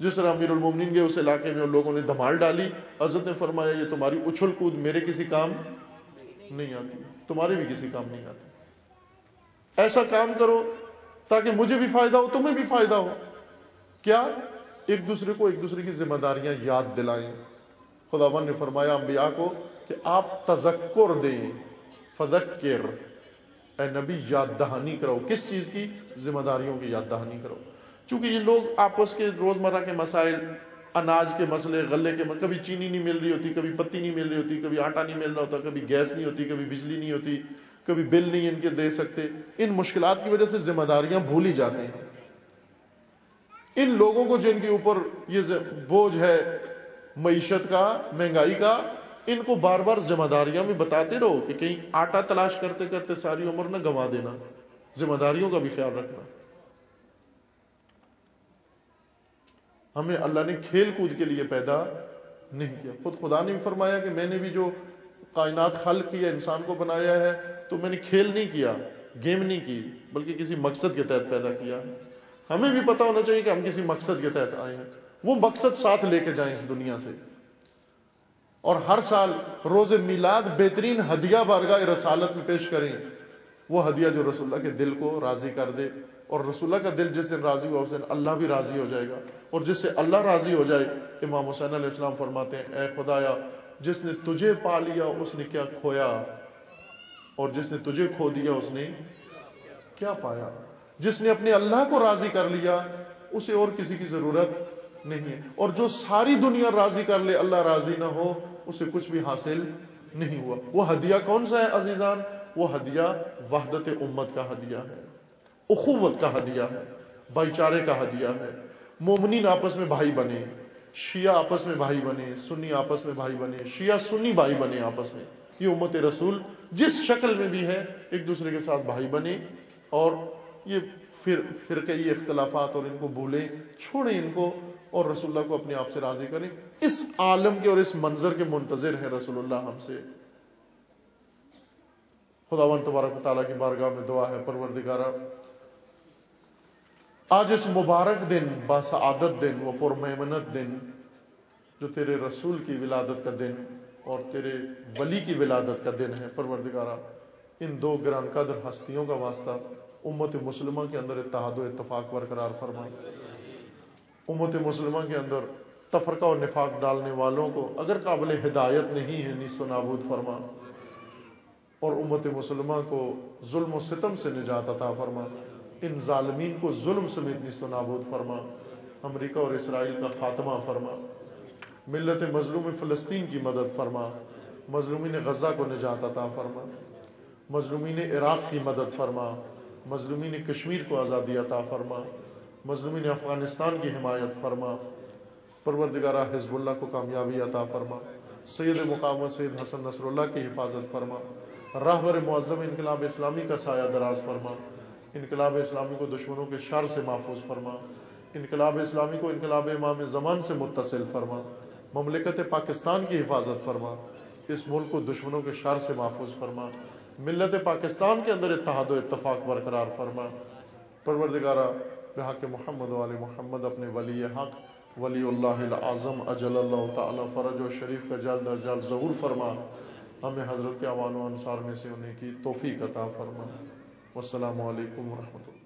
जिस तरह अमीर उलमोमिन गए उस इलाके में उन लोगों ने धमाल डाली, हज़रत ने फरमाया, ये तुम्हारी उछल कूद मेरे किसी काम नहीं आती, तुम्हारे भी किसी काम नहीं आती। ऐसा काम करो ताकि मुझे भी फ़ायदा हो तुम्हें भी फ़ायदा हो। क्या? एक दूसरे को एक दूसरे की जिम्मेदारियाँ याद दिलाएँ। खुदावन ने फरमाया अंबिया को कि आप तजक्र दें फदक्र ए नबी याद दहानी करो किस चीज़ की? जिम्मेदारियों की याद दहानी करो चूँकि ये लोग आपस के रोज़मर्रा के मसाइल अनाज के मसले गले के मसले, कभी चीनी नहीं मिल रही होती कभी पत्ती नहीं मिल रही होती कभी आटा नहीं मिल रहा होता कभी गैस नहीं होती कभी बिजली नहीं होती। कभी बिल नहीं इनके दे सकते। इन मुश्किल की वजह से जिम्मेदारियाँ भूली जाती हैं। इन लोगों को जिनके ऊपर ये बोझ है, मीशत का, महँगाई का, इनको बार बार जिम्मेदारियाँ भी बताते रहो कि कहीं आटा तलाश करते करते सारी उम्र न गंवा देना। जिम्मेदारियों का भी ख्याल रखना। हमें अल्लाह ने खेल कूद के लिए पैदा नहीं किया। खुद खुदा ने भी फरमाया कि मैंने भी जो कायनात खल किया, इंसान को बनाया है तो मैंने खेल नहीं किया गेम नहीं की, बल्कि किसी मकसद के तहत पैदा किया। हमें भी पता होना चाहिए कि हम किसी मकसद के तहत आए हैं। वो मकसद साथ लेके जाए इस दुनिया से। और हर साल रोज मिलाद बेहतरीन हदिया बारगाह रसालत में पेश करें। वो हदिया जो रसुल्ला के दिल को राज़ी कर दे। और रसुल्ला का दिल जिस दिन राज़ी हुआ, उस दिन अल्लाह भी राज़ी हो जाएगा। और जिससे अल्लाह राज़ी हो जाए, इमाम हुसैन इस्लाम फरमाते हैं ए खुदाया, जिसने तुझे पा लिया, उसने क्या खोया? और जिसने तुझे खो दिया उसने क्या पाया? जिसने अपने अल्लाह को राज़ी कर लिया, उसे और किसी की ज़रूरत नहीं है। और जो सारी दुनिया राज़ी कर ले, अल्लाह राज़ी ना हो, उसे कुछ भी हासिल नहीं हुआ। वो हदिया कौन सा है, अजीजान? वो हदिया वहदत उम्मत का हदिया है। उखुवत का हदिया है। भाईचारे का हदिया है। मोमनिन आपस में भाई बने, शिया आपस में भाई बने, सुन्नी आपस में भाई बने, शिया सुन्नी भाई बने आपस में। ये उम्मत रसूल जिस शक्ल में भी है, एक दूसरे के साथ भाई बने और ये फिर फिर के ये और इनको भूले छोड़े इनको और रसुल्ला को अपने आप से राज़ी करें। इस आलम के और इस मंजर के मुंतजर है रसुल्ला हमसे। खुदावन तबारक ताला की बारगाह में दुआ है, परवरदिगारा। आज इस मुबारक दिन बासआदत दिन, व पुरमनत दिन, जो तेरे रसूल की विलादत का दिन और तेरे वली की विलादत का दिन है, परवरदिगारा। इन दो ग्रान कदर हस्तियों का वास्ता उम्मत मुसलमा के अंदर इतहाद इतफाक बरकरार फरमा। उम्मत मुसलमा के अंदर तफरका और निफाक डालने वालों को अगर काबिल हिदायत नहीं है, नीसो नाबूद फरमा। और उम्मत मुसलमा को जुल्म सितम से निजात अता फरमा। इन ालमीन को जुल्म समेत निस्त नाबूद फरमा। अमरीका और इसराइल का खात्मा फरमा। मिलत मजलूम फ़लस्तीन की मदद फरमा। मजलूमिन गज़ा को निजात अता फरमा। मजलूमिन इराक़ की मदद फरमा। मजलूमिन कश्मीर को आज़ादी अता फरमा। मजलूमिन अफ़गानिस्तान की हिमायत फरमा। परवरदिगारा हिजबुल्ला को कामयाबी अता फरमा। सैद मुकाम सैद हसन नसरुल्ला की हिफाजत फरमा। राहबर मुआज़म इनकलाब इस्लामी का साया दराज फरमा। इनकलाब इस्लामी को दुश्मनों के शर से महफूज फरमा। इनकलाब इस्लामी को इनकलाब इमाम ज़मान से मुतसिल फरमा। ममलिकत पाकिस्तान की हिफाजत फरमा, इस मुल्क को दुश्मनों के शर से महफूज फरमा मिलत पाकिस्तान के अंदर इतहाद इतफाक बरकरार फरमा। परवरदिगारा हक मोहम्मद वाल मोहम्मद अपने वली हक वली आज़म अजल फ़रज और शरीफ का जल्द अज जल्द ज़हूर फरमा। हमें हज़रत के अवान में से उन्हें की तोफ़ी अता फरमा। वसलम वरहमल